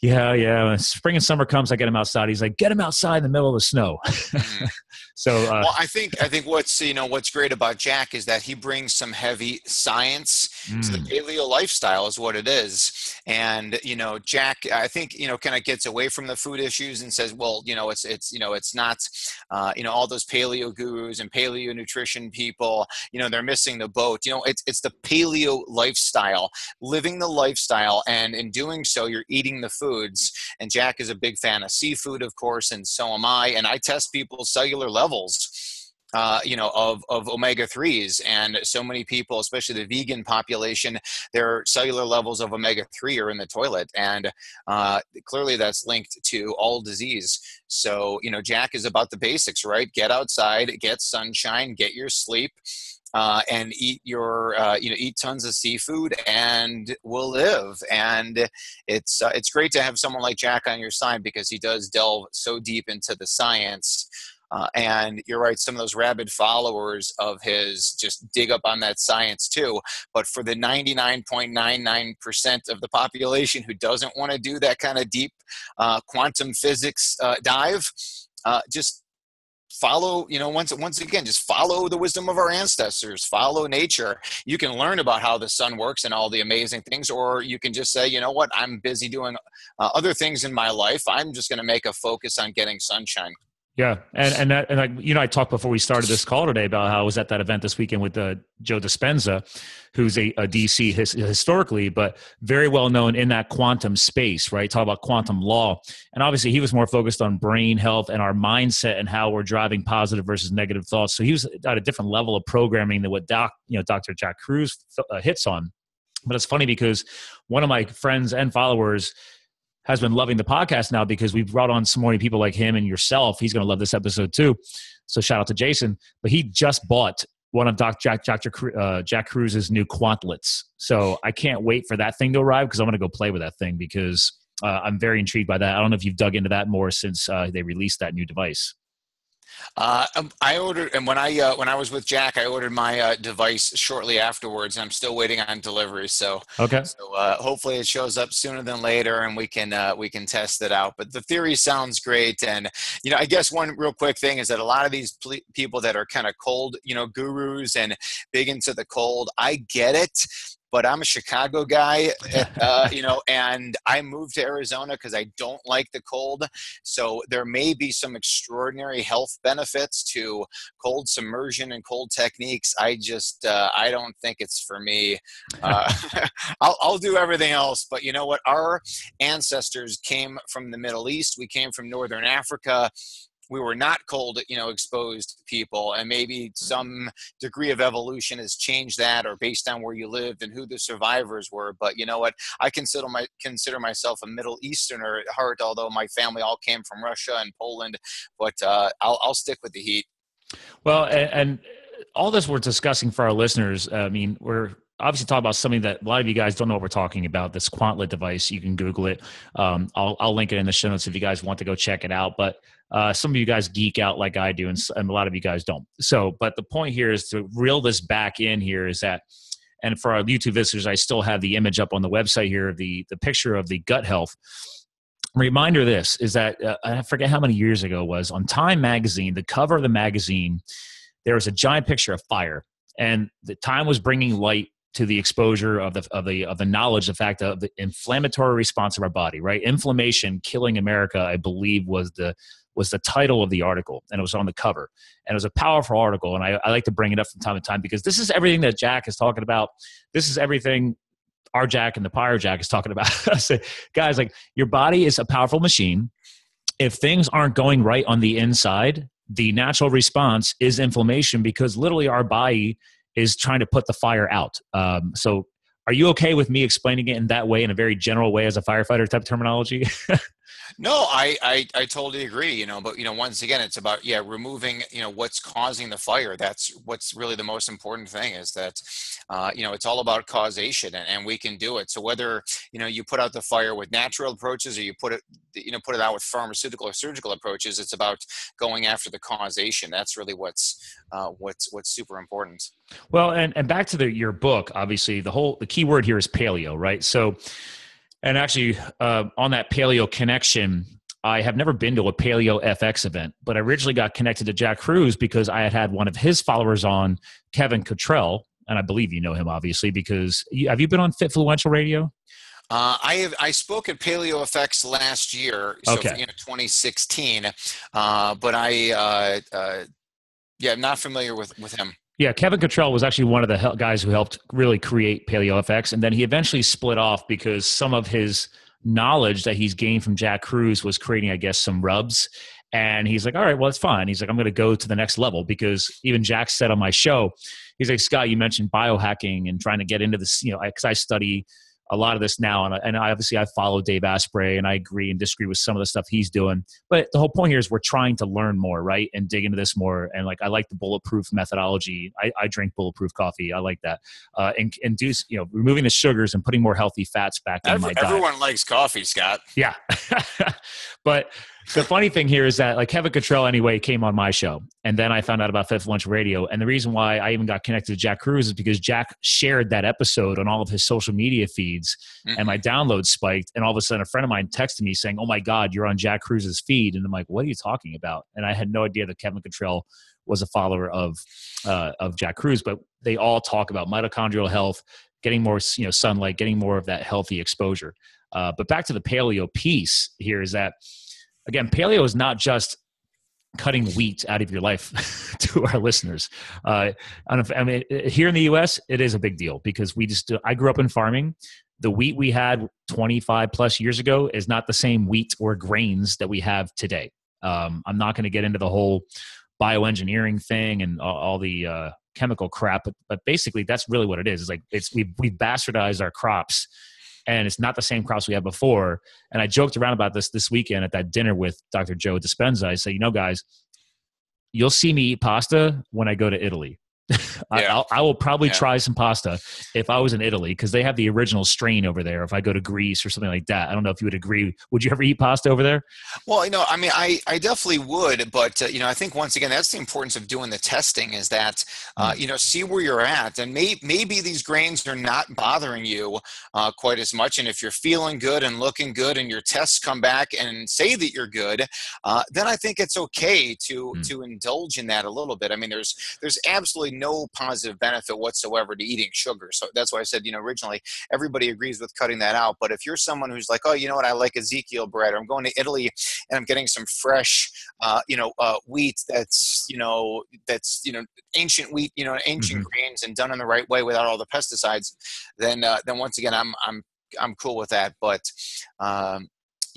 yeah, yeah. When spring and summer comes, I get him outside. He's like, get him outside in the middle of the snow. Mm-hmm. (laughs) so, uh, well, I think I think what's you know what's great about Jack is that he brings some heavy science mm. to the paleo lifestyle, is what it is. And you know, Jack, I think you know, kind of gets away from the food issues and says, well, you know, it's it's you know, it's not, uh, you know, all those paleo gurus and paleo nutrition people, you know, they're missing the boat. You know, it's it's the paleo lifestyle, living the lifestyle, and in doing so, you're eating the foods. And Jack is a big fan of seafood, of course, and so am I. And I test people's cellular levels. Uh, you know, of, of omega 3s. And so many people, especially the vegan population, their cellular levels of omega 3 are in the toilet. And uh, clearly that's linked to all disease. So, you know, Jack is about the basics, right? Get outside, get sunshine, get your sleep uh, and eat your uh, you know eat tons of seafood and we'll live and it's uh, it's great to have someone like jack on your side because he does delve so deep into the science uh, and you're right some of those rabid followers of his just dig up on that science too but for the 99.99% of the population who doesn't want to do that kind of deep uh, quantum physics uh, dive just follow you know once once again just follow the wisdom of our ancestors follow nature. You can learn about how the sun works and all the amazing things or you can just say you know what? I'm busy doing uh, other things in my life. I'm just going to make a focus on getting sunshine yeah, and and that, and like you know, I talked before we started this call today about how I was at that event this weekend with uh, Joe Dispenza, who's a, a DC his, historically, but very well known in that quantum space, right? Talk about quantum law, and obviously he was more focused on brain health and our mindset and how we're driving positive versus negative thoughts. So he was at a different level of programming than what Doc, you know, Dr. Jack Kruse uh, hits on. But it's funny because one of my friends and followers has been loving the podcast now because we've brought on so many people like him and yourself. He's going to love this episode too. So shout out to Jason. But he just bought one of Doc Jack Jack, uh, Jack Kruse's new Quantlets. So I can't wait for that thing to arrive because I'm going to go play with that thing because uh, I'm very intrigued by that. I don't know if you've dug into that more since uh, they released that new device. Uh, um, I ordered, and when I uh, when I was with Jack, I ordered my uh, device shortly afterwards. I'm still waiting on delivery, so okay. So uh, hopefully it shows up sooner than later, and we can uh, we can test it out. But the theory sounds great, and you know, I guess one real quick thing is that a lot of these ple- people that are kind of cold, you know, gurus and big into the cold, I get it but I'm a Chicago guy, (laughs) uh, you know, and I moved to Arizona because I don't like the cold. So there may be some extraordinary health benefits to cold submersion and cold techniques. I just, uh, I don't think it's for me. Uh, (laughs) (laughs) I'll, I'll do everything else, but you know what? Our ancestors came from the Middle East. We came from Northern Africa we were not cold, you know, exposed people, and maybe some degree of evolution has changed that, or based on where you lived and who the survivors were. But you know what? I consider my consider myself a Middle Easterner at heart, although my family all came from Russia and Poland. But uh, I'll I'll stick with the heat. Well, and, and all this we're discussing for our listeners, I mean, we're obviously talk about something that a lot of you guys don't know what we're talking about. This Quantlet device, you can Google it. Um, I'll I'll link it in the show notes if you guys want to go check it out. But uh, some of you guys geek out like I do, and, and a lot of you guys don't. So, but the point here is to reel this back in. Here is that and for our YouTube visitors, I still have the image up on the website here, the the picture of the gut health reminder this is that uh, i forget how many years ago it was on time magazine the cover of the magazine there was a giant picture of fire and the time was bringing light to the exposure of the of the of the knowledge the fact of the inflammatory response of our body right inflammation killing america i believe was the was the title of the article and it was on the cover and it was a powerful article and I, I like to bring it up from time to time because this is everything that jack is talking about this is everything our Jack and the Pyro Jack is talking about. (laughs) so, guys, like your body is a powerful machine. If things aren't going right on the inside, the natural response is inflammation because literally our body is trying to put the fire out. Um, so, are you okay with me explaining it in that way, in a very general way, as a firefighter type terminology? (laughs) No, I, I, I totally agree. You know, but you know, once again, it's about yeah, removing you know what's causing the fire. That's what's really the most important thing is that uh, you know it's all about causation, and, and we can do it. So whether you know you put out the fire with natural approaches or you put it you know put it out with pharmaceutical or surgical approaches, it's about going after the causation. That's really what's uh, what's what's super important. Well, and and back to the your book, obviously the whole the key word here is paleo, right? So and actually, uh, on that paleo connection, I have never been to a Paleo FX event, but I originally got connected to Jack Kruse because I had had one of his followers on, Kevin Cottrell, and I believe you know him obviously because you, have you been on Fitfluential Radio? Uh, I have I spoke at Paleo FX last year, so okay. you know, 2016, uh, but I uh, uh, yeah, I'm not familiar with with him. Yeah, Kevin Cottrell was actually one of the guys who helped really create PaleoFX, and then he eventually split off because some of his knowledge that he's gained from Jack Kruse was creating, I guess, some rubs. And he's like, all right, well, it's fine. He's like, I'm going to go to the next level because even Jack said on my show, he's like, Scott, you mentioned biohacking and trying to get into this, you know, because I study a lot of this now, and, and obviously I follow Dave Asprey, and I agree and disagree with some of the stuff he's doing. But the whole point here is we're trying to learn more, right, and dig into this more. And like I like the bulletproof methodology. I, I drink bulletproof coffee. I like that, uh, and and do you know removing the sugars and putting more healthy fats back in Every, my diet. Everyone likes coffee, Scott. Yeah, (laughs) but the funny thing here is that like Kevin Cottrell anyway came on my show, and then I found out about Fitfluential Radio. And the reason why I even got connected to Jack Kruse is because Jack shared that episode on all of his social media feeds, mm-hmm. and my download spiked. And all of a sudden, a friend of mine texted me saying, "Oh my God, you're on Jack Kruse's feed," and I'm like, "What are you talking about?" And I had no idea that Kevin Cottrell was a follower of uh, of Jack Kruse, but they all talk about mitochondrial health, getting more you know sunlight, getting more of that healthy exposure. Uh, but back to the paleo piece here is that again, paleo is not just cutting wheat out of your life (laughs) to our listeners. Uh, I mean, here in the U.S., it is a big deal because we just. I grew up in farming. The wheat we had 25 plus years ago is not the same wheat or grains that we have today. Um, I'm not going to get into the whole bioengineering thing and all, all the uh, chemical crap, but, but basically that's really what it is. It's like it's we we bastardized our crops and it's not the same crops we had before. And I joked around about this this weekend at that dinner with Dr. Joe Dispenza. I say, you know, guys, you'll see me eat pasta when I go to Italy. (laughs) yeah. I, I, will probably yeah. try some pasta if I was in Italy because they have the original strain over there. If I go to Greece or something like that, I don't know if you would agree. Would you ever eat pasta over there? Well, you know, I mean, I, I definitely would, but uh, you know, I think once again, that's the importance of doing the testing is that uh, mm. you know, see where you're at, and may, maybe these grains are not bothering you uh, quite as much. And if you're feeling good and looking good, and your tests come back and say that you're good, uh, then I think it's okay to mm. to indulge in that a little bit. I mean, there's there's absolutely no positive benefit whatsoever to eating sugar. So that's why I said, you know, originally everybody agrees with cutting that out. But if you're someone who's like, oh, you know what, I like Ezekiel bread, or I'm going to Italy and I'm getting some fresh, uh, you know, uh, wheat that's, you know, that's, you know, ancient wheat, you know, ancient mm-hmm. grains and done in the right way without all the pesticides, then, uh, then once again, I'm, I'm, I'm cool with that. But, um,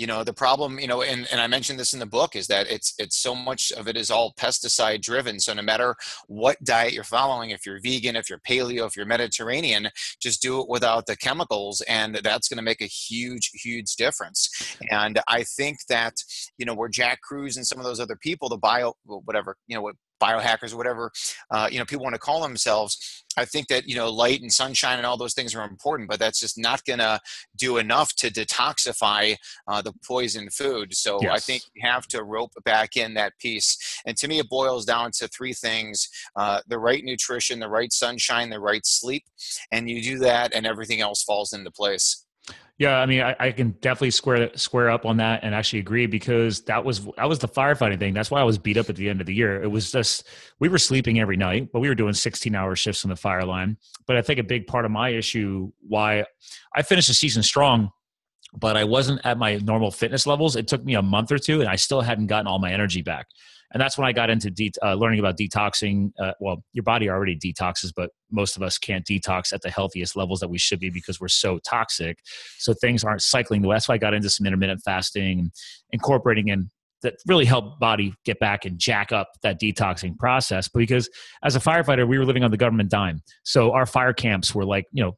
you know the problem you know and, and i mentioned this in the book is that it's it's so much of it is all pesticide driven. So no matter what diet you're following if you're vegan if you're paleo if you're mediterranean just do it without the chemicals and that's going to make a huge huge difference. And i think that you know where jack Kruse and some of those other people the bio whatever you know what biohackers whatever uh, you know people want to call themselves i think that you know light and sunshine and all those things are important but that's just not going to do enough to detoxify uh, the poison food. So yes. i think you have to rope back in that piece. And to me it boils down to three things uh, the right nutrition the right sunshine the right sleep and you do that and everything else falls into place yeah, I mean, I, I, can definitely square square up on that and actually agree because that was that was the firefighting thing. That's why I was beat up at the end of the year. It was just we were sleeping every night, but we were doing 16 hour shifts on the fire line. But I think a big part of my issue why I finished the season strong, but I wasn't at my normal fitness levels. It took me a month or two, and I still hadn't gotten all my energy back and that's when I got into de- uh, learning about detoxing. Uh, well, your body already detoxes, but most of us can't detox at the healthiest levels that we should be because we're so toxic. So things aren't cycling. That's why I got into some intermittent fasting, incorporating in that really helped body get back and jack up that detoxing process. Because as a firefighter, we were living on the government dime. So our fire camps were like, you know,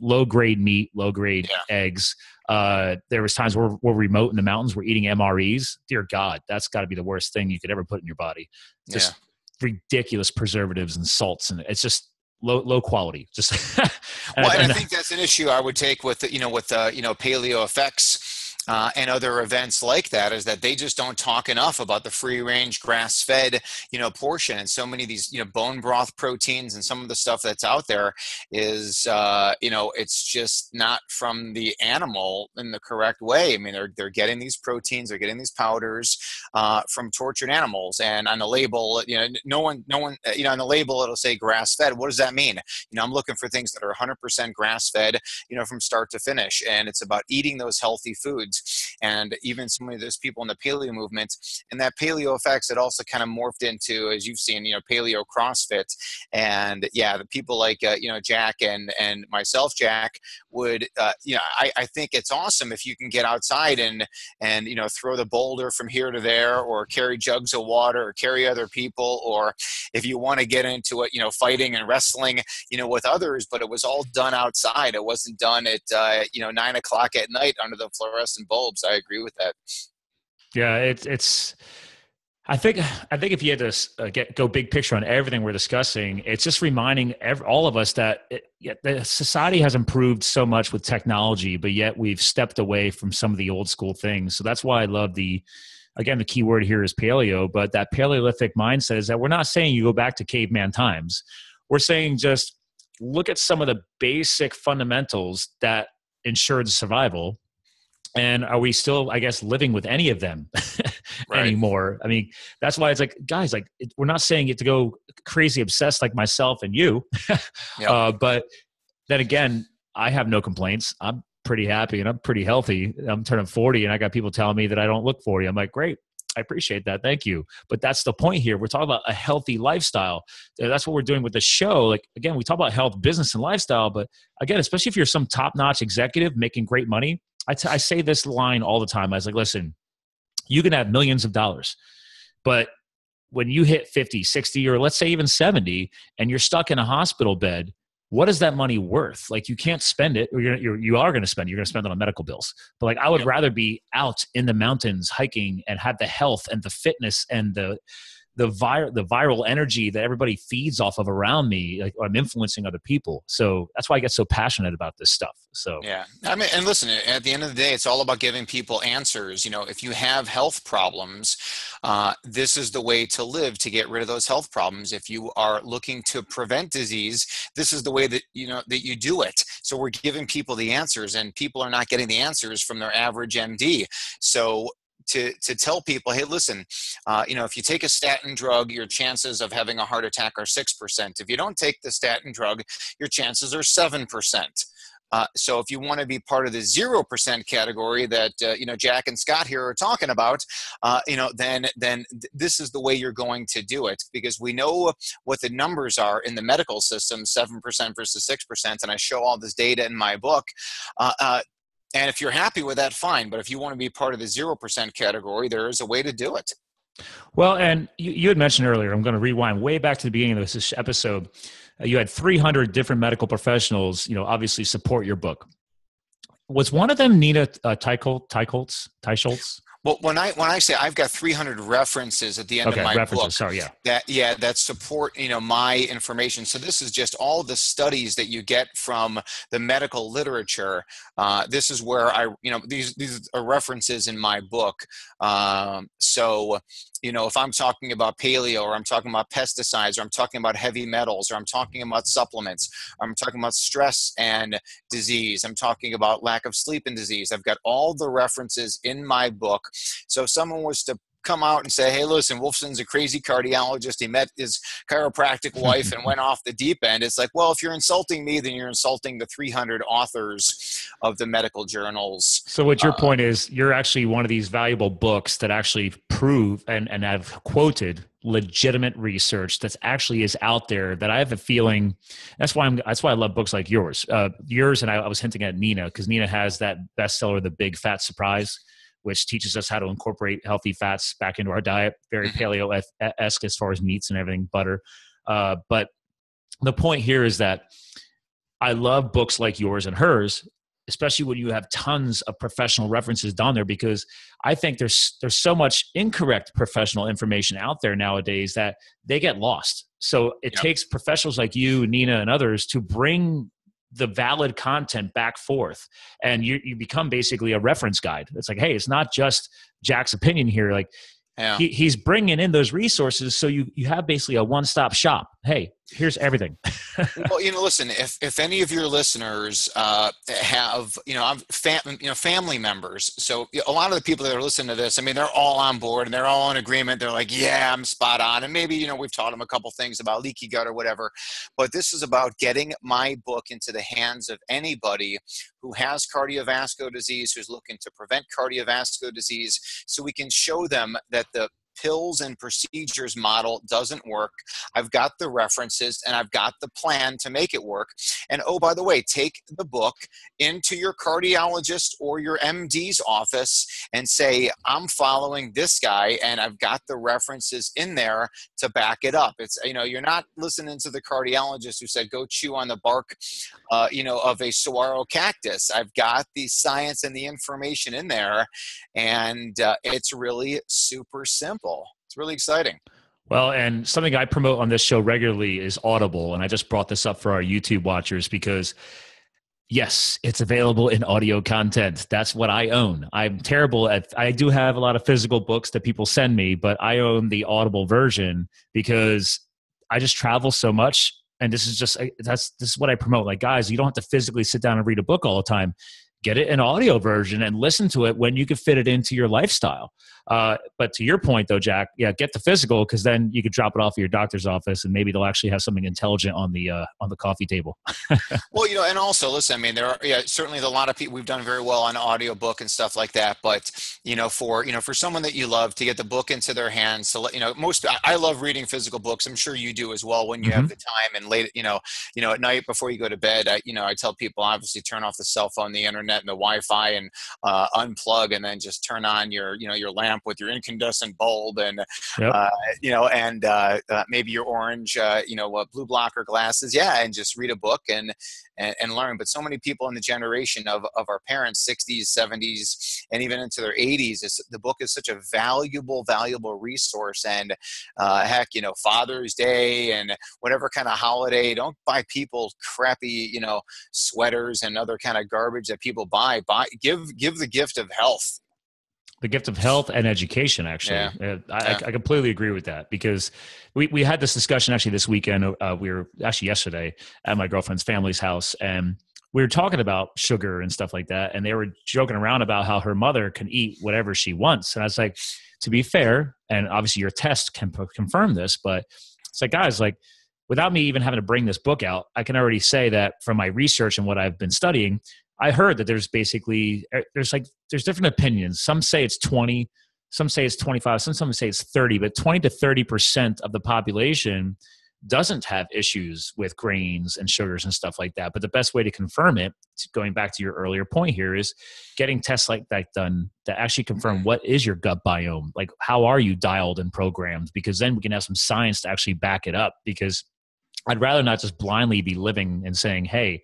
low grade meat, low grade yeah. eggs. Uh, there was times where we're remote in the mountains, we're eating MREs. Dear God, that's got to be the worst thing you could ever put in your body. Just yeah. ridiculous preservatives and salts, and it's just low low quality. Just and, (laughs) well, and, and I think that's an issue I would take with you know with uh, you know Paleo FX uh, and other events like that is that they just don't talk enough about the free range grass fed you know portion. And so many of these you know bone broth proteins and some of the stuff that's out there is uh, you know it's just not from the animal in the correct way. I mean they're, they're getting these proteins they're getting these powders uh, from tortured animals. And on the label you know no one no one you know on the label it'll say grass fed. What does that mean? You know i'm looking for things that are 100% grass fed you know from start to finish. And it's about eating those healthy foods and even some of those people in the paleo movement and that Paleo FX it also kind of morphed into as you've seen you know paleo crossfit and yeah the people like uh, you know jack and and myself jack would uh, you know I, I think it's awesome if you can get outside and and you know throw the boulder from here to there or carry jugs of water or carry other people or if you want to get into it you know fighting and wrestling you know with others but it was all done outside it wasn't done at uh, you know nine o'clock at night under the fluorescent bulbs. Agree with that. Yeah, it's it's. I think I think if you had to uh, get go big picture on everything we're discussing, it's just reminding all of us that it, the society has improved so much with technology, but yet we've stepped away from some of the old school things. So that's why I love the again the key word here is paleo, but that paleolithic mindset is that we're not saying you go back to caveman times. We're saying just look at some of the basic fundamentals that ensured survival and are we still i guess living with any of them (laughs) right. anymore i mean that's why it's like guys like it, we're not saying it to go crazy obsessed like myself and you (laughs) yep. uh, but then again i have no complaints i'm pretty happy and i'm pretty healthy i'm turning 40 and i got people telling me that i don't look 40 i'm like great I appreciate that. Thank you. But that's the point here. We're talking about a healthy lifestyle. That's what we're doing with the show. Like, again, we talk about health, business, and lifestyle. But again, especially if you're some top notch executive making great money, I, t- I say this line all the time. I was like, listen, you can have millions of dollars, but when you hit 50, 60, or let's say even 70, and you're stuck in a hospital bed, what is that money worth? Like you can't spend it, or you're, you're you are going to spend. It. You're going to spend it on medical bills. But like I would yep. rather be out in the mountains hiking and have the health and the fitness and the the viral the viral energy that everybody feeds off of around me like i'm influencing other people. So that's why i get so passionate about this stuff. So yeah. I mean and listen at the end of the day it's all about giving people answers. You know if you have health problems uh, this is the way to live to get rid of those health problems. If you are looking to prevent disease this is the way that you know that you do it. So we're giving people the answers and people are not getting the answers from their average md so to, to tell people, hey, listen, uh, you know, if you take a statin drug, your chances of having a heart attack are 6%. If you don't take the statin drug, your chances are 7%. Uh, so if you want to be part of the zero percent category that uh, you know Jack and Scott here are talking about, uh, you know, then then th- this is the way you're going to do it because we know what the numbers are in the medical system: seven percent versus six percent, and I show all this data in my book. And if you're happy with that, fine. But if you want to be part of the 0% category, there is a way to do it. Well, and you, you had mentioned earlier, I'm going to rewind way back to the beginning of this episode. Uh, you had 300 different medical professionals, you know, obviously support your book. Was one of them Nina uh, Teicholz? Teicholz? Well, when I when I say I've got 300 references at the end okay, of my references. book, Sorry, yeah. that yeah that support you know my information. So this is just all the studies that you get from the medical literature. Uh, this is where I you know these these are references in my book. Um, so you know if I'm talking about paleo or I'm talking about pesticides or I'm talking about heavy metals or I'm talking about supplements, I'm talking about stress and disease. I'm talking about lack of sleep and disease. I've got all the references in my book so if someone was to come out and say, hey, listen, Wolfson's a crazy cardiologist. He met his chiropractic (laughs) wife and went off the deep end. It's like, well, if you're insulting me, then you're insulting the 300 authors of the medical journals. So, what your uh, point is, you're actually one of these valuable books that actually prove and, and have quoted legitimate research that's actually is out there that I have a feeling that's why I'm that's why I love books like yours. Uh, yours and I, I was hinting at Nina because Nina has that bestseller, The Big Fat Surprise which teaches us how to incorporate healthy fats back into our diet. Very mm-hmm. paleo esque as far as meats and everything, butter. Uh, but the point here is that I love books like yours and hers, especially when you have tons of professional references down there, because I think there's there's so much incorrect professional information out there nowadays that they get lost. So it yep. takes professionals like you, Nina, and others to bring the valid content back forth and you, you become basically a reference guide it's like hey it's not just jack's opinion here like yeah. he, he's bringing in those resources so you you have basically a one-stop shop hey here's everything. (laughs) Well you know listen if if any of your listeners uh, have you know fam- you know family members so a lot of the people that are listening to this i mean they're all on board and they're all in agreement. They're like yeah i'm spot on. And maybe you know we've taught them a couple things about leaky gut or whatever but this is about getting my book into the hands of anybody who has cardiovascular disease who's looking to prevent cardiovascular disease so we can show them that the pills and procedures model doesn't work. I've got the references and I've got the plan to make it work. And oh, by the way, take the book into your cardiologist or your MD's office and say, I'm following this guy and I've got the references in there to back it up. It's, you know, you're not listening to the cardiologist who said, go chew on the bark, uh, you know, of a saguaro cactus. I've got the science and the information in there. And uh, it's really super simple. It's really exciting. Well, and something I promote on this show regularly is Audible. And I just brought this up for our YouTube watchers because, yes, it's available in audio content. That's what I own. I'm terrible at, I do have a lot of physical books that people send me, but I own the Audible version because I just travel so much. And this is just, that's, this is what I promote. Like, guys, you don't have to physically sit down and read a book all the time get it an audio version and listen to it when you can fit it into your lifestyle. Uh, but to your point, though, Jack, yeah, get the physical because then you could drop it off at your doctor's office and maybe they'll actually have something intelligent on the uh, on the coffee table. (laughs) well, you know, and also listen, I mean, there are yeah, certainly a lot of people we've done very well on audio book and stuff like that. But you know, for you know, for someone that you love to get the book into their hands, to let you know, most I love reading physical books. I'm sure you do as well when you mm-hmm. have the time and late, you know, you know, at night before you go to bed. I, you know, I tell people obviously turn off the cell phone, the internet, and the Wi-Fi, and uh, unplug, and then just turn on your you know your lamp with your incandescent bulb and yep. uh, you know and uh, uh, maybe your orange uh, you know blue blocker glasses. Yeah and just read a book and, and, and learn. But so many people in the generation of, of our parents 60s 70s and even into their 80s is the book is such a valuable valuable resource. And uh, heck you know father's day and whatever kind of holiday don't buy people crappy you know sweaters and other kind of garbage that people buy. Buy give give the gift of health the gift of health and education actually yeah. Uh, I, yeah. I, completely agree with that because we, we had this discussion actually this weekend uh, we were actually yesterday at my girlfriend's family's house and we were talking about sugar and stuff like that and they were joking around about how her mother can eat whatever she wants and i was like to be fair and obviously your test can confirm this but it's like guys like without me even having to bring this book out i can already say that from my research and what i've been studying I heard that there's basically er, there's like there's different opinions. Some say it's 20, some say it's 25, some some say it's 30, but 20 to 30 percent of the population doesn't have issues with grains and sugars and stuff like that. But the best way to confirm it, going back to your earlier point here, is getting tests like that done that actually confirm mm-hmm. what is your gut biome. Like, how are you dialed and programmed? Because then we can have some science to actually back it up. Because I'd rather not just blindly be living and saying, hey,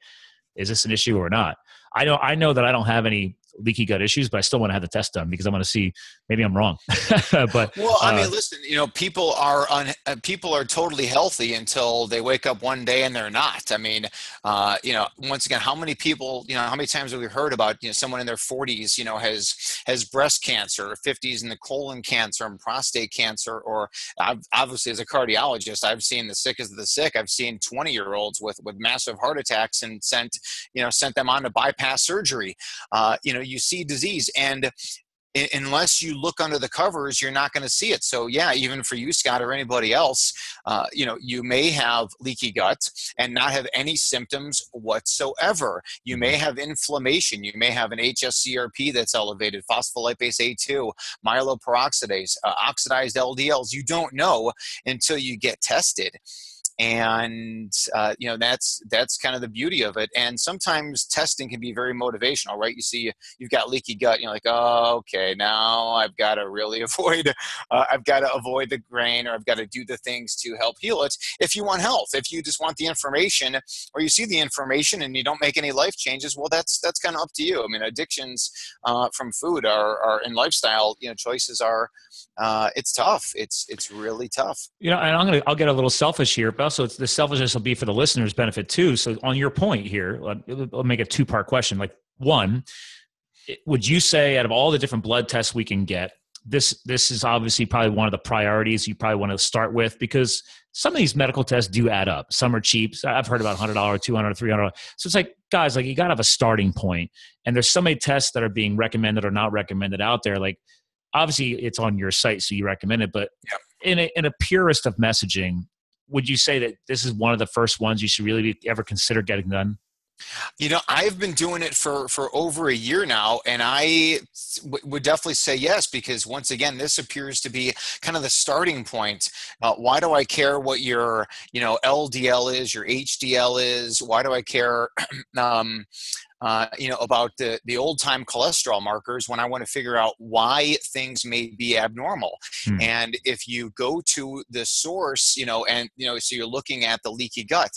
is this an issue or not? I know I know that I don't have any leaky gut issues, but I still want to have the test done because I want to see maybe I'm wrong. (laughs) but well, I uh, mean, listen, you know, people are un, uh, people are totally healthy until they wake up one day and they're not. I mean, uh, you know, once again, how many people, you know, how many times have we heard about you know someone in their 40s, you know, has has breast cancer, 50s and the colon cancer and prostate cancer, or I've, obviously as a cardiologist, I've seen the sickest of the sick. I've seen 20 year olds with with massive heart attacks and sent you know sent them on to bypass surgery. Uh, you know, you see disease and unless you look under the covers, you're not going to see it. So yeah, even for you, Scott, or anybody else, uh, you know, you may have leaky gut and not have any symptoms whatsoever. You may mm-hmm. have inflammation. You may have an HSCRP that's elevated, phospholipase A2, myeloperoxidase, uh, oxidized LDLs. You don't know until you get tested and uh, you know that's that's kind of the beauty of it and sometimes testing can be very motivational right? You see you've got leaky gut you're like oh okay now i've got to really (laughs) avoid uh, i've got to avoid the grain or i've got to do the things to help heal it if you want health if you just want the information or you see the information and you don't make any life changes well that's that's kind of up to you. I mean addictions uh, from food are, are and lifestyle you know choices are uh, it's tough it's it's really tough. You know and i'm gonna i'll get a little selfish here but also it's the selfishness will be for the listeners' benefit too. So on your point here, I'll make a two part question. Like one, would you say out of all the different blood tests we can get, this this is obviously probably one of the priorities you probably want to start with because some of these medical tests do add up. Some are cheap. I've heard about $100, $200, $300. So it's like, guys, like you got to have a starting point. And there's so many tests that are being recommended or not recommended out there. Like, obviously, it's on your site, so you recommend it. But in, a, in a purest of messaging, would you say that this is one of the first ones you should really be, ever consider getting done? You know, I've been doing it for for over a year now, and I w- would definitely say yes because once again, this appears to be kind of the starting point. Uh, why do I care what your you know LDL is, your HDL is? Why do I care? (clears throat) um, uh, you know, about the, the old time cholesterol markers when I want to figure out why things may be abnormal. Hmm. And if you go to the source, you know, and, you know, so you're looking at the leaky gut.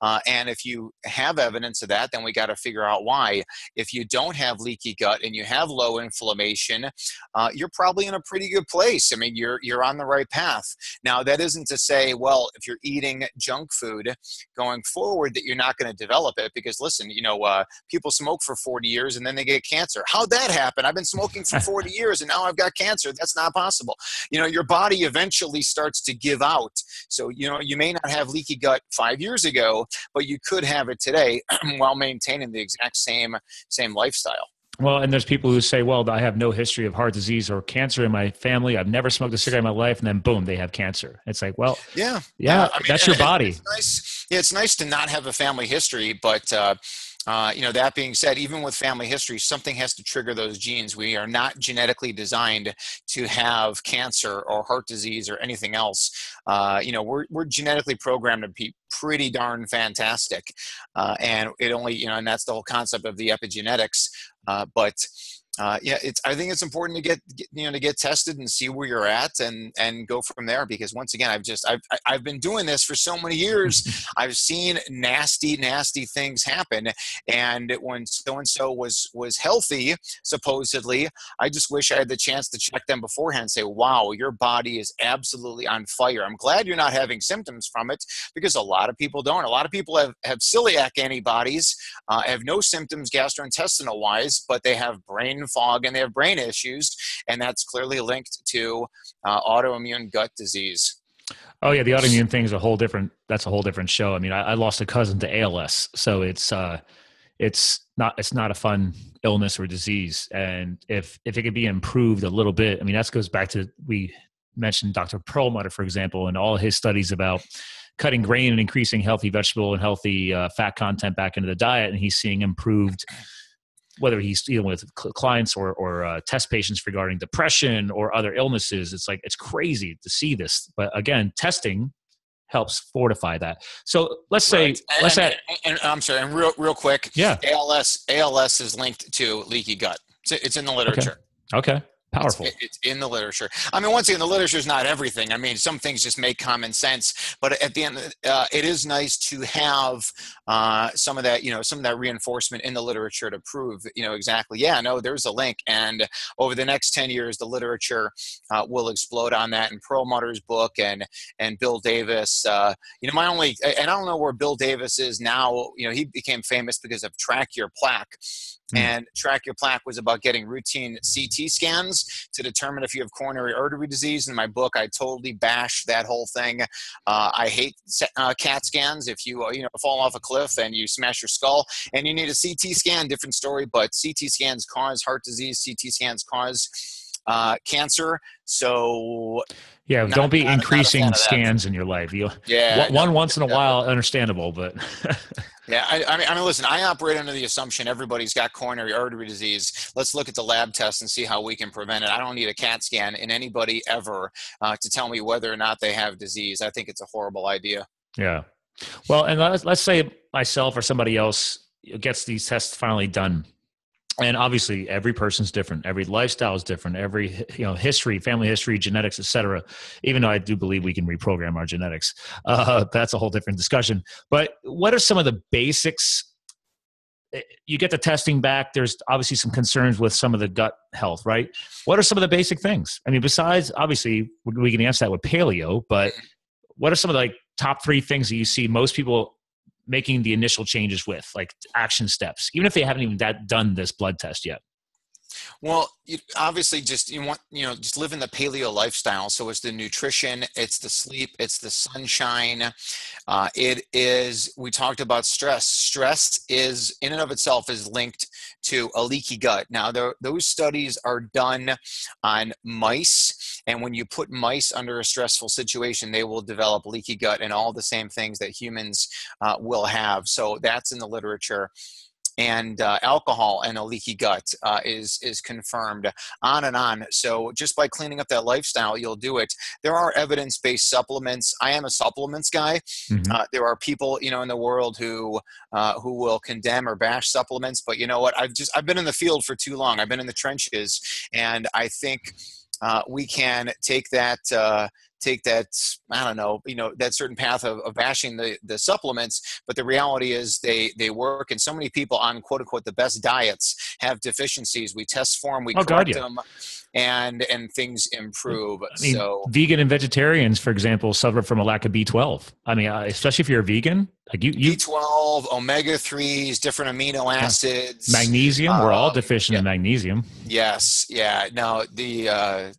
Uh, and if you have evidence of that, then we got to figure out why. If you don't have leaky gut and you have low inflammation, uh, you're probably in a pretty good place. I mean, you're, you're on the right path. Now, that isn't to say, well, if you're eating junk food going forward, that you're not going to develop it because listen, you know, uh, people people smoke for 40 years and then they get cancer. How'd that happen? I've been smoking for (laughs) 40 years and now I've got cancer. That's not possible. You know, your body eventually starts to give out. So, you know, you may not have leaky gut five years ago, but you could have it today (clears throat) while maintaining the exact same same lifestyle. Well, and there's people who say, well, I have no history of heart disease or cancer in my family. I've never smoked a cigarette in my life. And then boom, they have cancer. It's like, well, yeah, yeah, yeah I mean, that's your (laughs) body. It's nice. Yeah, it's nice to not have a family history, but, uh, uh, you know, that being said, even with family history, something has to trigger those genes. We are not genetically designed to have cancer or heart disease or anything else. Uh, you know, we're, we're genetically programmed to be pretty darn fantastic. Uh, and it only, you know, and that's the whole concept of the epigenetics. Uh, but uh, yeah, it's. I think it's important to get, get, you know to get tested and see where you're at and and go from there. Because once again, I've just I've I've been doing this for so many years. (laughs) I've seen nasty nasty things happen, and when so and so was was healthy supposedly, I just wish I had the chance to check them beforehand. and Say, wow, your body is absolutely on fire. I'm glad you're not having symptoms from it because a lot of people don't. A lot of people have have celiac antibodies, uh, have no symptoms gastrointestinal wise, but they have brain fog and they have brain issues, and that's clearly linked to uh, autoimmune gut disease. Oh yeah, the autoimmune thing is a whole different. That's a whole different show. I mean, I, I lost a cousin to ALS, so it's uh, it's not it's not a fun illness or disease. And if if it could be improved a little bit, I mean, that goes back to we mentioned Dr. Perlmutter, for example, and all his studies about cutting grain and increasing healthy vegetable and healthy uh, fat content back into the diet, and he's seeing improved whether he's dealing with clients or, or uh, test patients regarding depression or other illnesses. It's like, it's crazy to see this. But again, testing helps fortify that. So let's say, right. let's say, and, and, I'm sorry, and real, real quick. Yeah. ALS, ALS is linked to leaky gut. It's, it's in the literature. Okay. okay. Powerful. It's, it's, in the literature. I mean, once again, the literature is not everything. I mean, some things just make common sense. But at the end, uh, it is nice to have uh, some of that, you know, some of that reinforcement in the literature to prove, you know, exactly. Yeah, no, there's a link. And over the next ten years, the literature uh, will explode on that. And Perlmutter's book and and Bill Davis. Uh, you know, my only, and I don't know where Bill Davis is now. You know, he became famous because of Track Your Plaque. Mm. And Track Your Plaque was about getting routine CT scans to determine if you have coronary artery disease. In my book, I totally bash that whole thing. Uh, I hate uh, CAT scans. If you uh, you know fall off a cliff and you smash your skull and you need a CT scan, different story. But CT scans cause heart disease. CT scans cause uh, cancer. So yeah, not, don't be not, increasing not scans in your life. You yeah, one, once in a while, understandable, but (laughs) yeah, I, I, mean, I mean, listen, I operate under the assumption everybody's got coronary artery disease. Let's look at the lab tests and see how we can prevent it. I don't need a CAT scan in anybody ever uh, to tell me whether or not they have disease. I think it's a horrible idea. Yeah. Well, and let's, let's say myself or somebody else gets these tests finally done and obviously every person's different. Every lifestyle is different. Every you know history family history genetics etc even though i do believe we can reprogram our genetics (laughs) uh, that's a whole different discussion. But what are some of the basics? Eh, you get the testing back. There's obviously some concerns with some of the gut health right? What are some of the basic things? I mean besides obviously we can answer that with paleo but what are some of the like top three things that you see most people making the initial changes with, like action steps, even if they haven't even that, done this blood test yet? Well, you obviously just you want you know just living the paleo lifestyle. So it's the nutrition, it's the sleep, it's the sunshine. Uh, it is. We talked about stress. Stress is in and of itself is linked to a leaky gut. Now, there, those studies are done on mice, and when you put mice under a stressful situation, they will develop leaky gut and all the same things that humans uh, will have. So that's in the literature and uh, alcohol and a leaky gut uh, is is confirmed on and on. So just by cleaning up that lifestyle you'll do it. There are evidence-based supplements. I am a supplements guy. Mm-hmm. uh, there are people you know in the world who uh, who will condemn or bash supplements but you know what? I've just i've been in the field for too long. I've been in the trenches and i think uh, we can take that uh, take that i don't know you know that certain path of, of bashing the, the supplements but the reality is they they work and so many people on quote unquote the best diets have deficiencies we test for them we oh, correct God, yeah. them and and things improve. I mean, so vegan and vegetarians for example suffer from a lack of b12 i mean uh, especially if you're a vegan like you, you b12 omega-3s different amino acids. Magnesium we're all um, deficient yeah. in magnesium. Yes yeah. Now the uh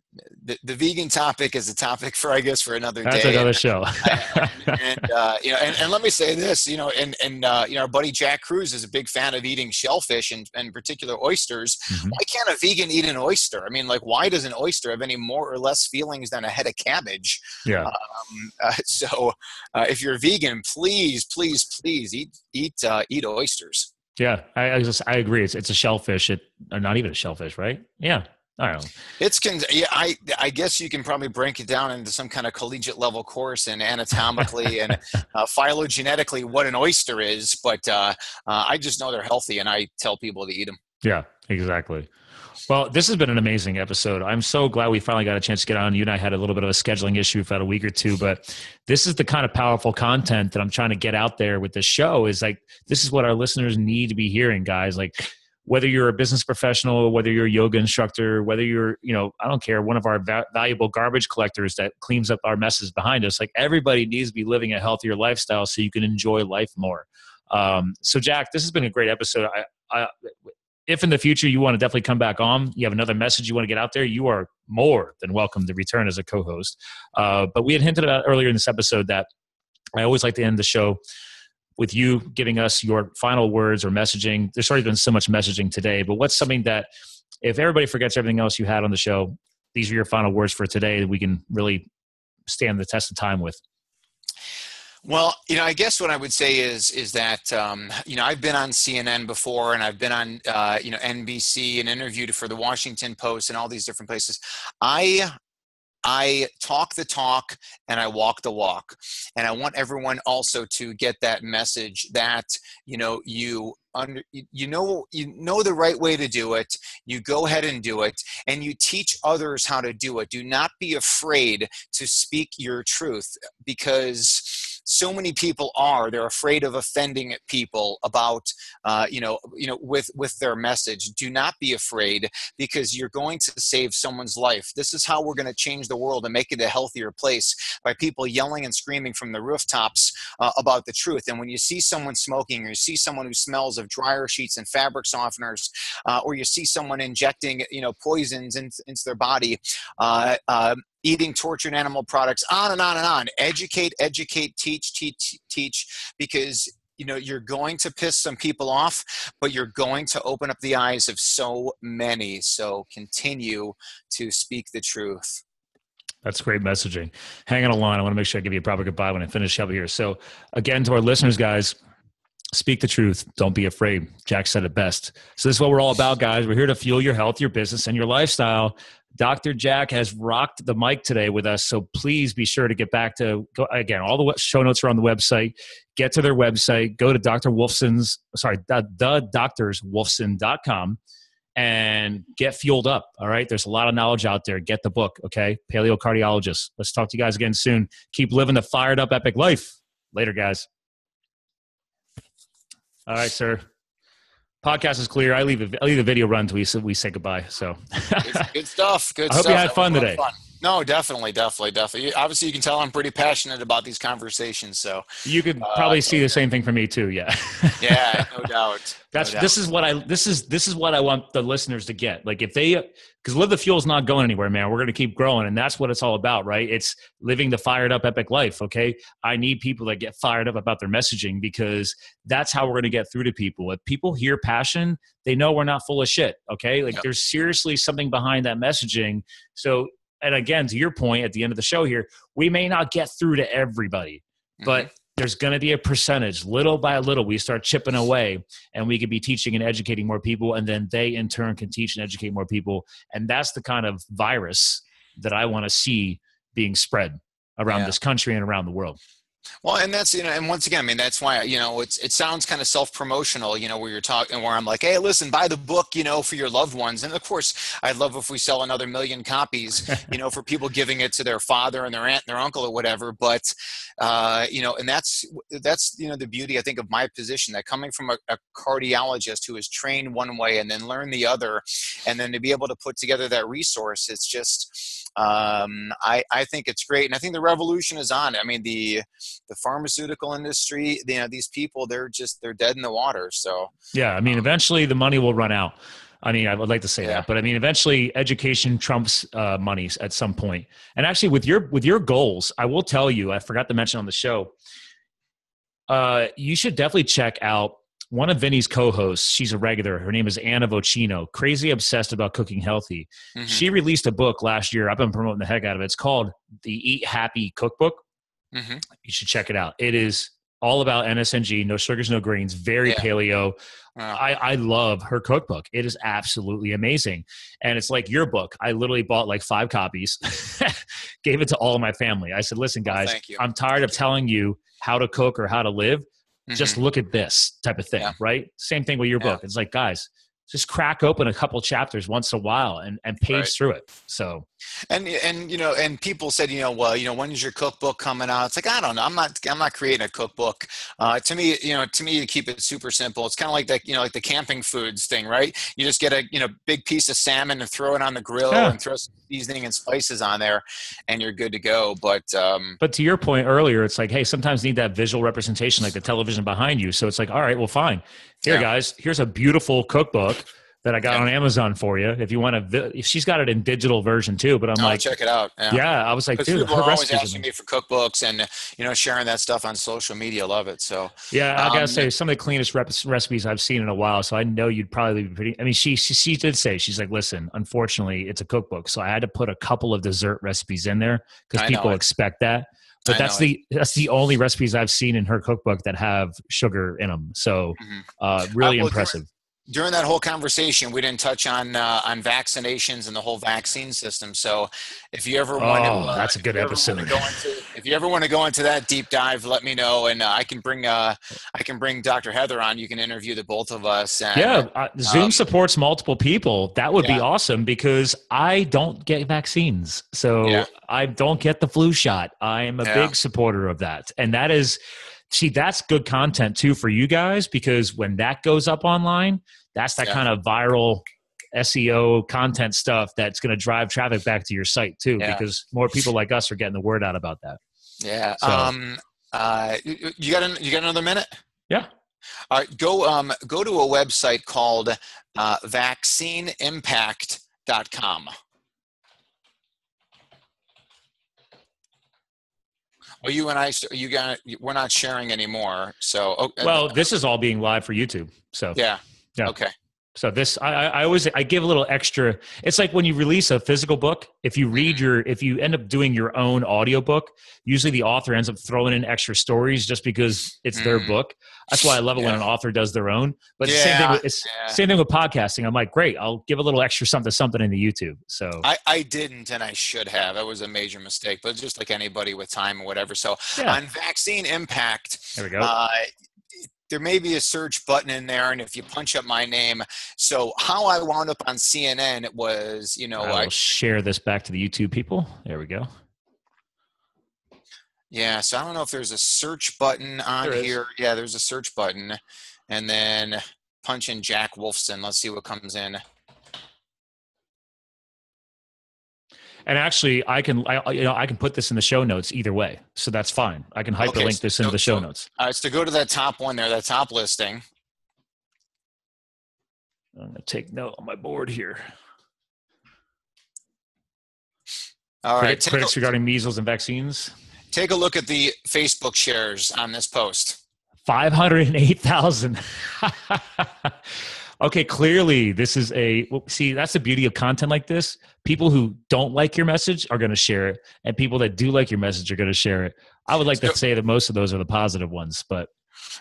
the, the vegan topic is a topic for I guess for another That's day. another show. (laughs) and, and uh, you know, and, and let me say this, you know, and and uh, you know, our buddy Jack Kruse is a big fan of eating shellfish and, and in particular oysters. Mm-hmm. Why can't a vegan eat an oyster? I mean, like, why does an oyster have any more or less feelings than a head of cabbage? Yeah. Um, (laughs) uh, so, uh, if you're vegan, please, please, please eat eat uh, eat oysters. Yeah, I I, just, I agree. It's it's a shellfish. It not even a shellfish, right? Yeah, I don't know. It's con- yeah, I I guess you can probably break it down into some kind of collegiate level course and anatomically and (laughs) uh, phylogenetically what an oyster is, but uh, uh, I just know they're healthy and I tell people to eat them. Yeah, exactly. Well, this has been an amazing episode. I'm so glad we finally got a chance to get on. You and I had a little bit of a scheduling issue for about a week or two, but this is the kind of powerful content that I'm trying to get out there with the show. Is like this is what our listeners need to be hearing, guys. Like whether you're a business professional, whether you're a yoga instructor, whether you're, you know, I don't care, one of our va- valuable garbage collectors that cleans up our messes behind us. Like everybody needs to be living a healthier lifestyle so you can enjoy life more. Um, so, Jack, this has been a great episode. I, I, if in the future you want to definitely come back on, you have another message you want to get out there, you are more than welcome to return as a co host. Uh, but we had hinted about earlier in this episode that I always like to end the show with you giving us your final words or messaging. There's already been so much messaging today, but what's something that if everybody forgets everything else you had on the show, these are your final words for today that we can really stand the test of time with? Well, you know, I guess what I would say is is that um, you know I've been on CNN before, and I've been on uh, you know NBC and interviewed for the Washington Post and all these different places. I I talk the talk and I walk the walk. And I want everyone also to get that message that, you know, you under you know you know the right way to do it. You go ahead and do it. And you teach others how to do it. Do not be afraid to speak your truth because so many people are they're afraid of offending people about uh, you know you know with with their message. Do not be afraid because you're going to save someone's life. This is how we're going to change the world and make it a healthier place by people yelling and screaming from the rooftops uh, about the truth. And when you see someone smoking or you see someone who smells of dryer sheets and fabric softeners uh, or you see someone injecting you know poisons into, into their body uh, um, eating tortured animal products, on and on and on. Educate, educate, teach, teach, teach, because you know you're going to piss some people off but you're going to open up the eyes of so many. So continue to speak the truth. That's great messaging. Hang on a line. I want to make sure i give you a proper goodbye when i finish up here. So again to our listeners guys speak the truth. Don't be afraid. Jack said it best. So this is what we're all about guys. We're here to fuel your health your business and your lifestyle Dr. Jack has rocked the mic today with us. So please be sure to get back to, go, again, all the show notes are on the website. Get to their website, go to Dr. Wolfson's, sorry, the, the doctorswolfson.com and get fueled up. All right. There's a lot of knowledge out there. Get the book. Okay. Paleocardiologist. Let's talk to you guys again soon. Keep living the fired up epic life. Later, guys. All right, sir podcast is clear. I leave a, I leave the video run until we, we say goodbye. So good, stuff. (laughs) Good. I hope stuff. you had fun today. Fun. No, definitely, definitely, definitely. Obviously, you can tell I'm pretty passionate about these conversations. So you could uh, probably uh, see the same thing for me too. Yeah. yeah, (laughs) no doubt. That's no doubt. this is what I this is this is what I want the listeners to get. Like if they because live the fuel is not going anywhere, man. We're going to keep growing, and that's what it's all about, right? It's living the fired up epic life. Okay, I need people that get fired up about their messaging because that's how we're going to get through to people. If people hear passion, they know we're not full of shit. Okay, like yep. there's seriously something behind that messaging. So and again, to your point at the end of the show here, we may not get through to everybody, mm-hmm. but there's going to be a percentage little by little we start chipping away and we could be teaching and educating more people and then they in turn can teach and educate more people and that's the kind of virus that i want to see being spread around yeah. this country and around the world well, and that's you know, and once again, I mean, that's why you know, it's it sounds kind of self promotional, you know, where you're talking, where I'm like, hey, listen, buy the book, you know, for your loved ones, and of course, I'd love if we sell another million copies, (laughs) you know, for people giving it to their father and their aunt and their uncle or whatever. But uh, you know, and that's that's you know the beauty I think of my position that coming from a, a cardiologist who is trained one way and then learn the other, and then to be able to put together that resource, it's just um, I, I think it's great and i think the revolution is on i mean the the pharmaceutical industry you know these people they're just they're dead in the water so yeah i mean um, eventually the money will run out I mean, I would like to say yeah. that, but I mean, eventually, education trumps uh, monies at some point. And actually, with your with your goals, I will tell you, I forgot to mention on the show, uh, you should definitely check out one of Vinnie's co-hosts, she's a regular. Her name is Anna Vocino, crazy obsessed about cooking healthy. Mm-hmm. She released a book last year. I've been promoting the heck out of it. It's called The Eat Happy Cookbook. Mm-hmm. You should check it out. It is all about NSNG, no sugars, no grains, very yeah. paleo. Wow. I, I love her cookbook. It is absolutely amazing. And it's like your book. I literally bought like five copies, (laughs) gave it to all of my family. I said, listen, guys, I'm tired of telling you how to cook or how to live. Mm-hmm. Just look at this type of thing, yeah. right? Same thing with your yeah. book. It's like, guys, just crack open a couple chapters once in a while and, and page right. through it. So, and, and, you know, and people said, you know, well, you know, when is your cookbook coming out? It's like, I don't know. I'm not, I'm not creating a cookbook. Uh, to me, you know, to me, to keep it super simple, it's kind of like that, you know, like the camping foods thing, right? You just get a, you know, big piece of salmon and throw it on the grill yeah. and throw some seasoning and spices on there and you're good to go. But, um, but to your point earlier, it's like, Hey, sometimes need that visual representation, like the television behind you. So it's like, all right, well, fine here yeah. guys here's a beautiful cookbook that I got yeah. on Amazon for you. If you want to, she's got it in digital version too, but I'm like, check it out. Yeah. yeah I was like, dude, people are always asking me for cookbooks and you know sharing that stuff on social media. Love it. So yeah, I gotta um, say some of the cleanest rep- recipes I've seen in a while. So I know you'd probably be pretty. I mean, she, she she did say she's like, listen, unfortunately, it's a cookbook, so I had to put a couple of dessert recipes in there because people expect that but I that's the that's the only recipes I've seen in her cookbook that have sugar in them. So, mm-hmm. uh, really impressive. During that whole conversation, we didn't touch on uh, on vaccinations and the whole vaccine system. So, if you ever want oh, to, uh, that's a good episode. Into, if you ever want to go into that deep dive, let me know, and uh, I can bring uh, I can bring Dr. Heather on. You can interview the both of us. And, yeah, uh, Zoom um, supports multiple people. That would yeah. be awesome because I don't get vaccines, so yeah. I don't get the flu shot. I am a yeah. big supporter of that, and that is see that's good content too for you guys because when that goes up online that's that yeah. kind of viral SEO content stuff that's going to drive traffic back to your site too, yeah. because more people like us are getting the word out about that. Yeah. So, um. Uh. You got an, You got another minute? Yeah. All right. Go. Um. Go to a website called uh, vaccineimpact.com. Well, you and I, you got, we're not sharing anymore. So, oh, well, this is all being live for YouTube. So, yeah. Yeah. Okay. So this, I, I always, I give a little extra. It's like when you release a physical book. If you read mm-hmm. your, if you end up doing your own audiobook, usually the author ends up throwing in extra stories just because it's mm. their book. That's why I love it yeah. when an author does their own. But yeah. same thing, with, it's yeah. same thing with podcasting. I'm like, great, I'll give a little extra something, something into YouTube. So I, I didn't, and I should have. That was a major mistake. But just like anybody with time or whatever. So on vaccine impact, there we go. Uh, there may be a search button in there and if you punch up my name. So how i wound up on cnn it was you know i will share this back to the youtube people. There we go. Yeah so i don't know if there's a search button on here. Yeah there's a search button. And then punch in jack wolfson. Let's see what comes in And actually, I can I, you know I can put this in the show notes either way, so that's fine. I can hyperlink okay, this into so, the show notes. All right, so go to that top one there, that top listing. I'm gonna take note on my board here. All right, critics a, regarding measles and vaccines. Take a look at the Facebook shares on this post. Five hundred eight thousand. (laughs) okay, clearly this is a well, see. That's the beauty of content like this. People who don't like your message are going to share it, and people that do like your message are going to share it. I would like so, to say that most of those are the positive ones, but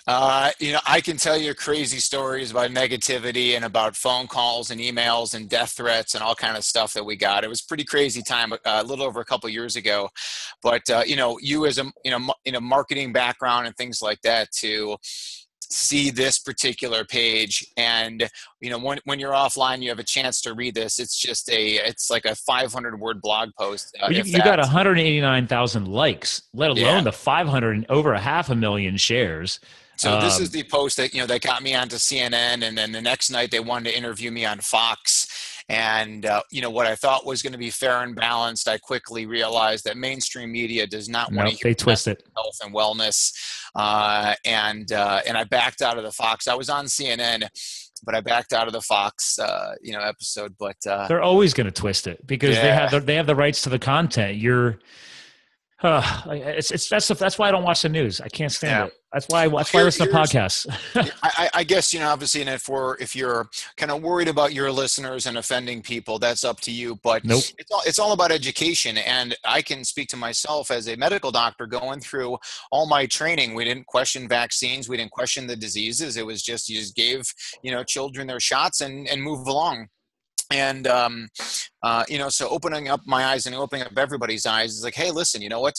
uh, you know, I can tell you crazy stories about negativity and about phone calls and emails and death threats and all kind of stuff that we got. It was pretty crazy time uh, a little over a couple years ago, but uh, you know, you as a you know in a marketing background and things like that to see this particular page and you know when, when you're offline you have a chance to read this. It's just a it's like a 500 word blog post uh, you, you got 189000 likes let alone yeah. the 500 over a half a million shares. So um, this is the post that you know that got me onto cnn and then the next night they wanted to interview me on fox and uh, you know what I thought was going to be fair and balanced, I quickly realized that mainstream media does not want to they twist it health and wellness, uh, and uh, and I backed out of the Fox. I was on CNN but I backed out of the Fox, uh, you know, episode. But uh, they're always going to twist it because yeah. they have the, they have the rights to the content. You're uh, it's, it's that's that's why I don't watch the news. I can't stand yeah. it. That's why that's why I listen to podcasts. (laughs) I, I, guess you know, obviously, and if we're if you're kind of worried about your listeners and offending people, that's up to you. But nope. it's all it's all about education, and I can speak to myself as a medical doctor going through all my training. We didn't question vaccines, we didn't question the diseases. It was just you just gave you know children their shots and and move along and um, uh, you know so opening up my eyes and opening up everybody's eyes is like hey listen you know what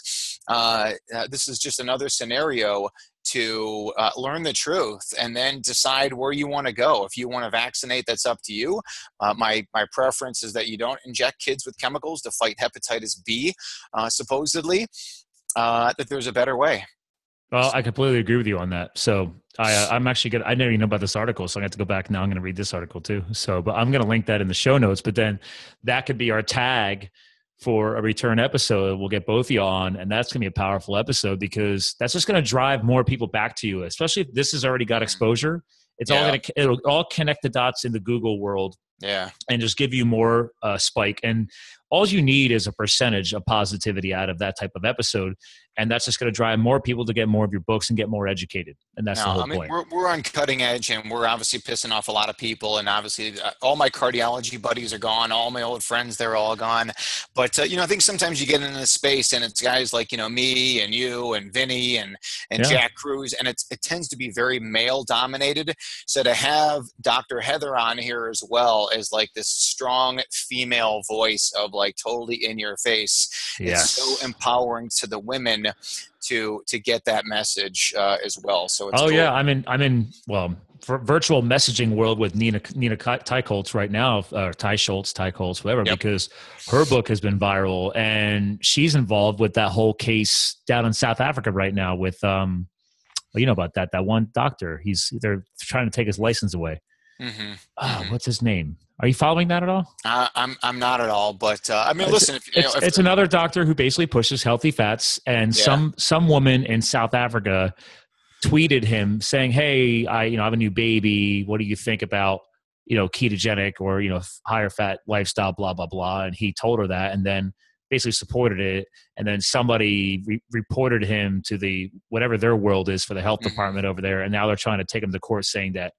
uh, uh, this is just another scenario to uh, learn the truth and then decide where you want to go if you want to vaccinate that's up to you uh, my my preference is that you don't inject kids with chemicals to fight hepatitis b uh, supposedly that there's a better way well, I completely agree with you on that. So I, uh, I'm actually going to, I didn't even know about this article. So I have to go back now. I'm going to read this article too. So, but I'm going to link that in the show notes, but then that could be our tag for a return episode. We'll get both of you on and that's going to be a powerful episode because that's just going to drive more people back to you, especially if this has already got exposure. It's yeah. all going to, it'll all connect the dots in the Google world yeah and just give you more uh, spike and all you need is a percentage of positivity out of that type of episode and that's just going to drive more people to get more of your books and get more educated and that's no, the whole I mean, point we're, we're on cutting edge and we're obviously pissing off a lot of people and obviously uh, all my cardiology buddies are gone all my old friends they're all gone but uh, you know i think sometimes you get into this space and it's guys like you know me and you and vinnie and and yeah. jack Kruse and it's it tends to be very male dominated so to have dr heather on here as well as like this strong female voice of like totally in your face yes. it's so empowering to the women to to get that message uh, as well. So oh cool. yeah, I'm in I'm in well virtual messaging world with Nina Nina Teicholz right now, uh, Ty Schultz, Teicholz, whatever, yep. because her book has been viral and she's involved with that whole case down in South Africa right now with um, well, you know about that that one doctor. He's they're trying to take his license away. Mm-hmm. Oh, what's his name? Are you following that at all? Uh, I'm I'm not at all, but uh, I mean, listen, if, it's, know, if, it's another doctor who basically pushes healthy fats, and yeah. some some woman in South Africa tweeted him saying, "Hey, I you know I have a new baby. What do you think about you know ketogenic or you know higher fat lifestyle? Blah blah blah." And he told her that, and then basically supported it and then somebody re- reported him to the whatever their world is for the health mm-hmm. department over there and now they're trying to take him to court saying that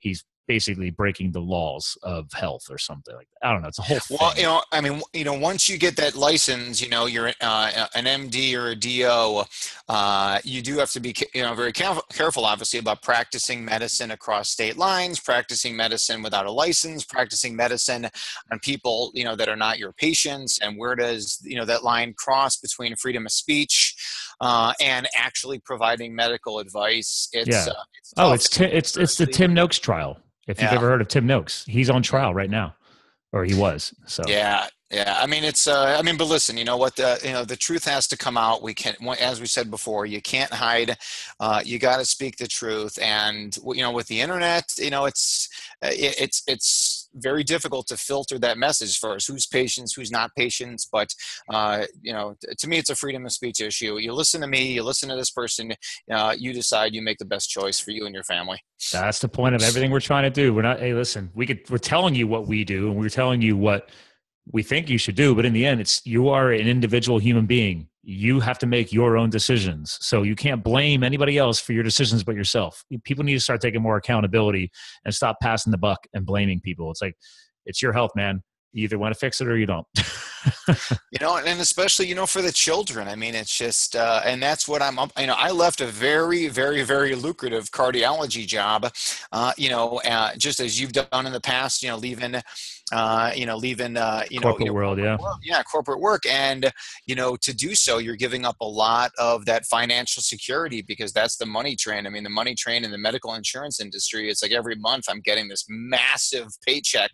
he's basically breaking the laws of health or something like that. I don't know. It's a whole. Well, you know, I mean, you know, once you get that license, you know, you're uh, an MD or a DO. Uh, you do have to be, you know, very careful, careful, obviously, about practicing medicine across state lines, practicing medicine without a license, practicing medicine on people, you know, that are not your patients, and where does you know that line cross between freedom of speech? Uh, and actually providing medical advice. It's, yeah. Uh, it's oh, it's it's it's the Tim Noakes trial. If you've ever heard of Tim Noakes, he's on trial right now, or he was. So yeah, yeah. I mean, it's. Uh, I mean, but listen, you know what? The you know the truth has to come out. We can't. as we said before, you can't hide. Uh, you got to speak the truth, and you know, with the internet, you know, it's uh, it's it's very difficult to filter that message for us. Who's patients who's not patients but uh, you know to me it's a freedom of speech issue. You listen to me you listen to this person uh, you decide you make the best choice for you and your family. That's the point of everything we're trying to do. We're not hey listen we could we're telling you what we do and we're telling you what we think you should do but in the end it's you are an individual human being. You have to make your own decisions. So you can't blame anybody else for your decisions but yourself. People need to start taking more accountability and stop passing the buck and blaming people. It's like it's your health man. You either want to fix it or you don't. (laughs) You know and especially you know for the children i mean it's just uh, and that's what i'm you know i left a very very very lucrative cardiology job uh, you know uh, just as you've done in the past you know leaving uh, you know, leaving, uh, you corporate know, world, yeah, world, yeah, corporate work, and you know, to do so, you're giving up a lot of that financial security because that's the money train. I mean, the money train in the medical insurance industry, it's like every month I'm getting this massive paycheck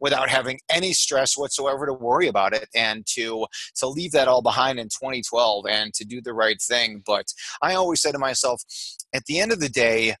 without having any stress whatsoever to worry about it, and to to leave that all behind in 2012 and to do the right thing. But I always say to myself, at the end of the day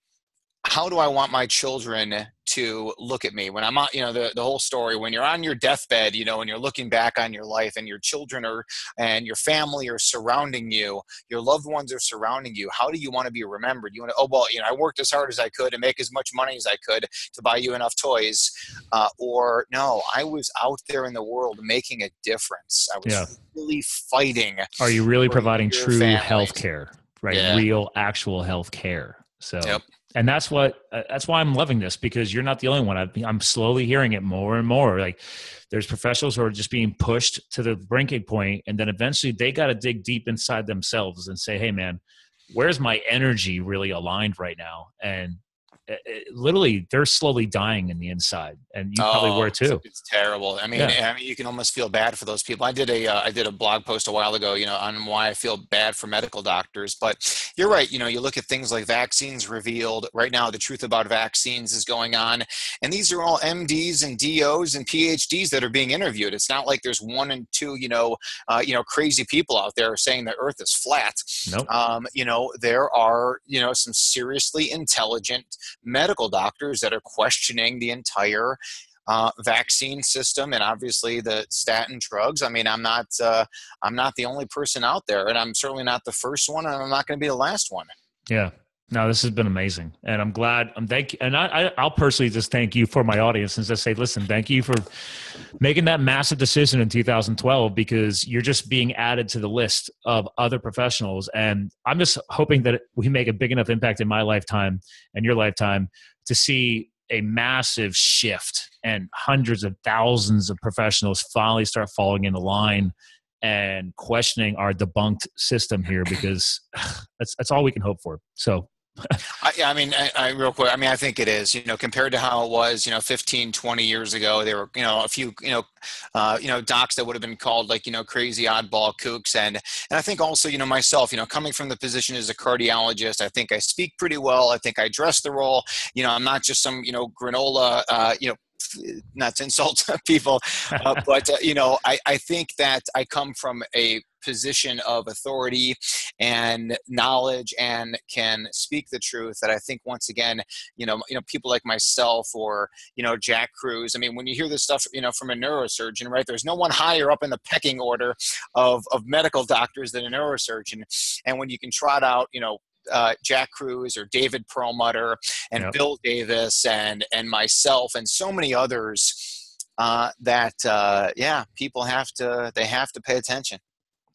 how do I want my children to look at me when I'm on, you know, the, the whole story, when you're on your deathbed, you know, and you're looking back on your life and your children are, and your family are surrounding you, your loved ones are surrounding you. How do you want to be remembered? You want to, oh, well, you know, I worked as hard as I could and make as much money as I could to buy you enough toys. Uh, or no, I was out there in the world making a difference. I was yeah. really fighting. Are you really providing true health care? Right. Yeah. Real, actual health care. So, yep and that's what uh, that's why i'm loving this because you're not the only one. I am slowly hearing it more and more. Like there's professionals who are just being pushed to the breaking point and then eventually they got to dig deep inside themselves and say hey man where's my energy really aligned right now? And it, it, literally they're slowly dying in the inside and you oh, probably were too. it's, it's terrible. I mean yeah. i mean you can almost feel bad for those people. I did a uh, I did a blog post a while ago you know on why i feel bad for medical doctors but you're right you know you look at things like vaccines revealed. Right now the truth about vaccines is going on and these are all mds and dos and phds that are being interviewed. It's not like there's one and two you know uh, you know crazy people out there saying the earth is flat. Nope. um, you know there are you know some seriously intelligent medical doctors that are questioning the entire uh, vaccine system and obviously the statin drugs. I mean, I'm not uh, I'm not the only person out there, and I'm certainly not the first one, and I'm not going to be the last one. Yeah, No, this has been amazing, and I'm glad. I'm thank, and I, I, will personally just thank you for my audience and just say, listen, thank you for making that massive decision in 2012 because you're just being added to the list of other professionals, and I'm just hoping that we make a big enough impact in my lifetime and your lifetime to see a massive shift and hundreds of thousands of professionals finally start falling into line and questioning our debunked system here because (sighs) that's that's all we can hope for. So I, I mean, I, I, real quick. I mean, I think it is. You know, compared to how it was, you know, 15, 20 years ago, there were, you know, a few, you know, uh, you know, docs that would have been called like, you know, crazy oddball kooks, and and I think also, you know, myself, you know, coming from the position as a cardiologist, I think I speak pretty well. I think I dress the role. You know, I'm not just some, you know, granola, uh, you know, not to insult people, uh, but uh, you know, I, I think that I come from a position of authority and knowledge and can speak the truth that I think once again, you know, you know, people like myself or, you know, Jack Kruse, I mean, when you hear this stuff, you know, from a neurosurgeon, right, there's no one higher up in the pecking order of, of medical doctors than a neurosurgeon. And when you can trot out, you know, uh, Jack Kruse or David Perlmutter and yep. Bill Davis and and myself and so many others uh, that uh, yeah people have to they have to pay attention.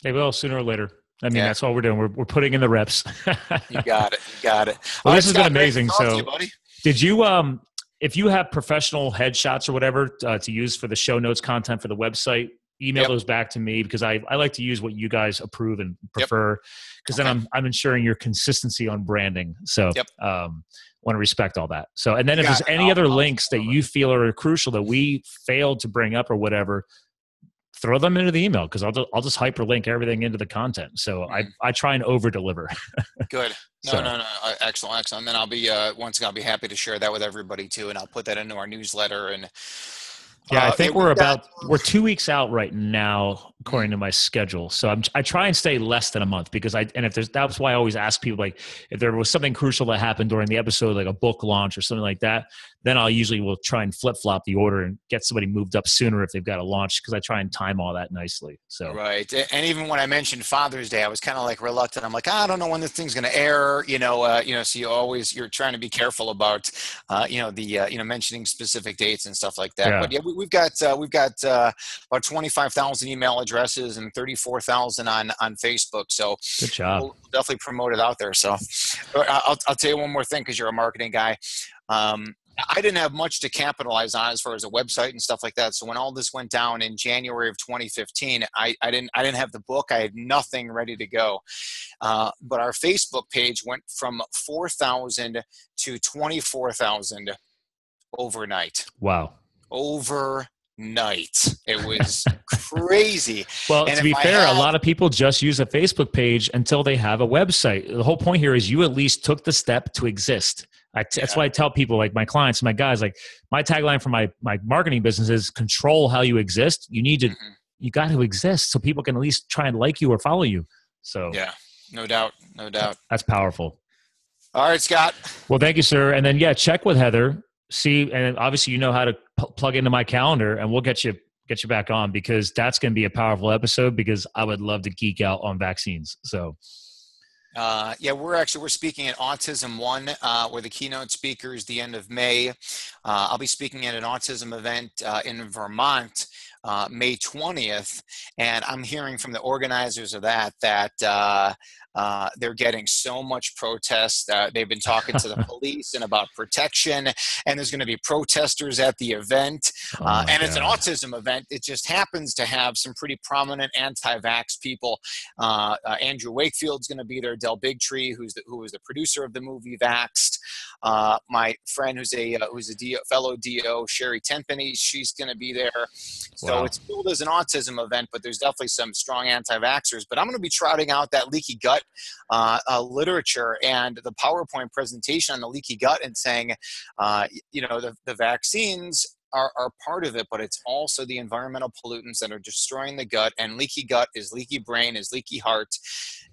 They will sooner or later. I mean, yeah. that's all we're doing. We're, we're putting in the reps. (laughs) you got it. You got it. Well, this has been amazing. So, you, did you um if you have professional headshots or whatever uh, to use for the show notes content for the website, email yep. those back to me because I, I like to use what you guys approve and prefer because yep. okay. then I'm, I'm ensuring your consistency on branding. So, yep. um, want to respect all that. So, and then if there's any I'll, other I'll, links that you feel are crucial that we failed to bring up or whatever, throw them into the email because I'll, I'll just hyperlink everything into the content. So mm-hmm. I, I try and over deliver. (laughs) Good. No, so. no, no. Uh, excellent. Excellent. And then I'll be, uh, once again, I'll be happy to share that with everybody too. And I'll put that into our newsletter and, yeah, I uh, think we're about we're two weeks out right now, according to my schedule. So I'm, I try and stay less than a month because I and if there's that's why I always ask people like if there was something crucial that happened during the episode, like a book launch or something like that, then I'll usually will try and flip flop the order and get somebody moved up sooner if they've got a launch because I try and time all that nicely. So right, and even when I mentioned Father's Day, I was kind of like reluctant. I'm like, I don't know when this thing's going to air, you know, uh, you know. So you always you're trying to be careful about, uh, you know, the uh, you know mentioning specific dates and stuff like that. Yeah. But yeah, we, have got uh, we've got uh, about 25,000 email addresses and 34,000 on on Facebook. So good job. We'll definitely promote it out there. So I'll, I'll tell you one more thing because you're a marketing guy. Um, I didn't have much to capitalize on as far as a website and stuff like that. So when all this went down in January of 2015, I, I didn't I didn't have the book. I had nothing ready to go. Uh, but our Facebook page went from 4,000 to 24,000 overnight. Wow. Overnight. It was (laughs) crazy. Well, and to be fair, had, a lot of people just use a Facebook page until they have a website. The whole point here is you at least took the step to exist. I, yeah. That's why I tell people, like my clients, my guys, like my tagline for my my marketing business is control how you exist. You need to, mm-hmm. you got to exist so people can at least try and like you or follow you. So yeah, no doubt, no doubt. That's powerful. All right, Scott. Well, thank you, sir. And then yeah, check with Heather. See, and obviously you know how to p- plug into my calendar, and we'll get you get you back on because that's going to be a powerful episode because I would love to geek out on vaccines. So uh, yeah, we're actually we're speaking at Autism One. Uh, we're the keynote speakers the end of May. Uh, I'll be speaking at an autism event uh, in Vermont uh, May 20th, and I'm hearing from the organizers of that that uh, uh, they're getting so much protest. Uh, they've been talking to the (laughs) police and about protection, and there's going to be protesters at the event. Oh uh, and God. it's an autism event. It just happens to have some pretty prominent anti-vax people. Uh, uh, Andrew Wakefield's going to be there. Del Bigtree, who's the, who was the producer of the movie Vaxxed. my friend, who's a who's a DO, fellow DO, Sherri Tenpenny, she's going to be there. So wow. it's billed as an autism event, but there's definitely some strong anti-vaxxers. But I'm going to be trotting out that leaky gut uh, uh, literature and the PowerPoint presentation on the leaky gut and saying, uh, you know, the, the vaccines are, are, part of it, but it's also the environmental pollutants that are destroying the gut. And leaky gut is leaky brain, is leaky heart,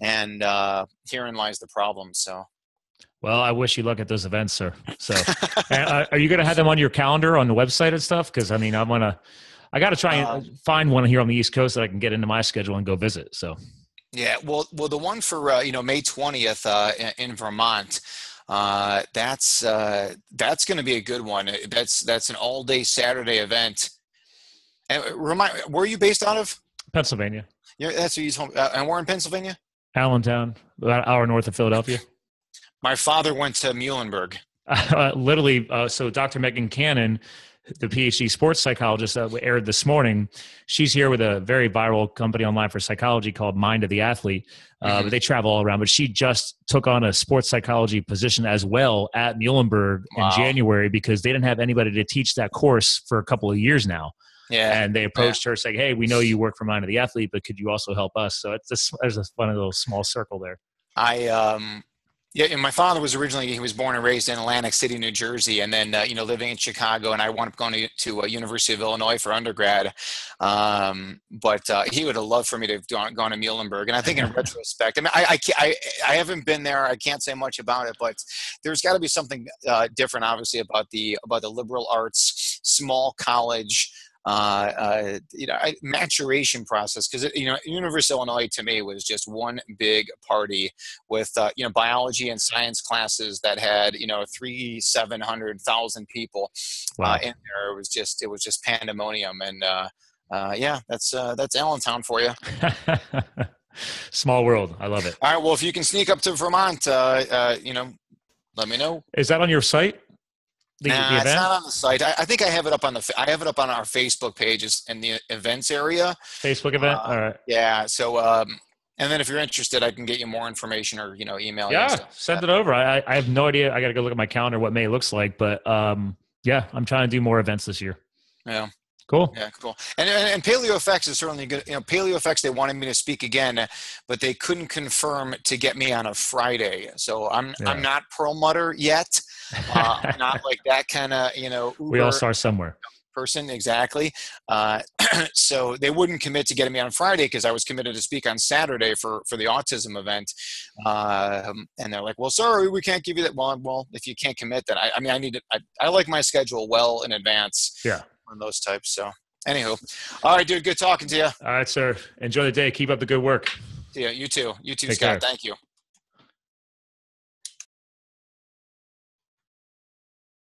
and uh, herein lies the problem. So. Well, I wish you luck at those events, sir. So, (laughs) uh, are you going to have them on your calendar on the website and stuff? Because I mean, I want to, I got to try and uh, find one here on the East Coast that I can get into my schedule and go visit. So, Yeah, well, well, the one for uh, you know May twentieth uh, in, in Vermont, uh, that's uh, that's going to be a good one. That's that's an all day Saturday event. And uh, remind, where are you based out of? Pennsylvania. Yeah, that's where he's home. Uh, and we're in Pennsylvania. Allentown, about an hour north of Philadelphia. My father went to Muhlenberg. (laughs) Uh, literally, uh, so Dr. Megan Cannon, the PhD sports psychologist that aired this morning, she's here with a very viral company online for psychology called Mind of the Athlete. Uh, mm-hmm. But they travel all around. But she just took on a sports psychology position as well at Muhlenberg wow. in January because they didn't have anybody to teach that course for a couple of years now. Yeah. And they approached yeah. her saying, Hey, we know you work for Mind of the Athlete, but could you also help us? So it's a, there's a fun little small circle there. I, um, yeah, and my father was originally he was born and raised in Atlantic City, New Jersey, and then uh, you know living in Chicago, and I wound up going to, to uh, University of Illinois for undergrad. Um, but uh, he would have loved for me to have gone, gone to Muhlenberg, and I think in (laughs) retrospect, I mean, I, I, I, I, haven't been there, I can't say much about it, but there's got to be something uh, different, obviously, about the about the liberal arts small college uh, uh, you know, maturation process because you know, University of Illinois to me was just one big party with uh, you know biology and science classes that had you know three seven hundred thousand people uh, wow. in there. It was just it was just pandemonium, and uh, uh, yeah, that's that's Allentown for you. (laughs) Small world, I love it. All right, well, if you can sneak up to Vermont, uh, you know, let me know. Is that on your site? The, nah, the it's not on the site. I, I, think I have it up on the. I have it up on our Facebook pages in the events area. Facebook event. Uh, All right. Yeah. So, um, and then if you're interested, I can get you more information or you know email. Yeah, send it over. I I have no idea. I got to go look at my calendar what May looks like, but um, yeah, I'm trying to do more events this year. Yeah. Cool. Yeah, cool. And, and, and Paleo FX is certainly good. You know, Paleo FX, they wanted me to speak again, but they couldn't confirm to get me on a Friday. So I'm yeah. I'm not Perlmutter yet. Uh, not like that kind of you know. Uber we all start somewhere. Person exactly. Uh, (clears throat) so they wouldn't commit to getting me on Friday because I was committed to speak on Saturday for for the autism event. Uh, and they're like, "Well, sorry, we can't give you that." Well, well, if you can't commit, then I, I mean, I need to. I, I like my schedule well in advance. Yeah on those types. So, anywho, all right, dude. Good talking to you. All right, sir. Enjoy the day. Keep up the good work. Yeah, you too. You too, Take Scott. Care. Thank you.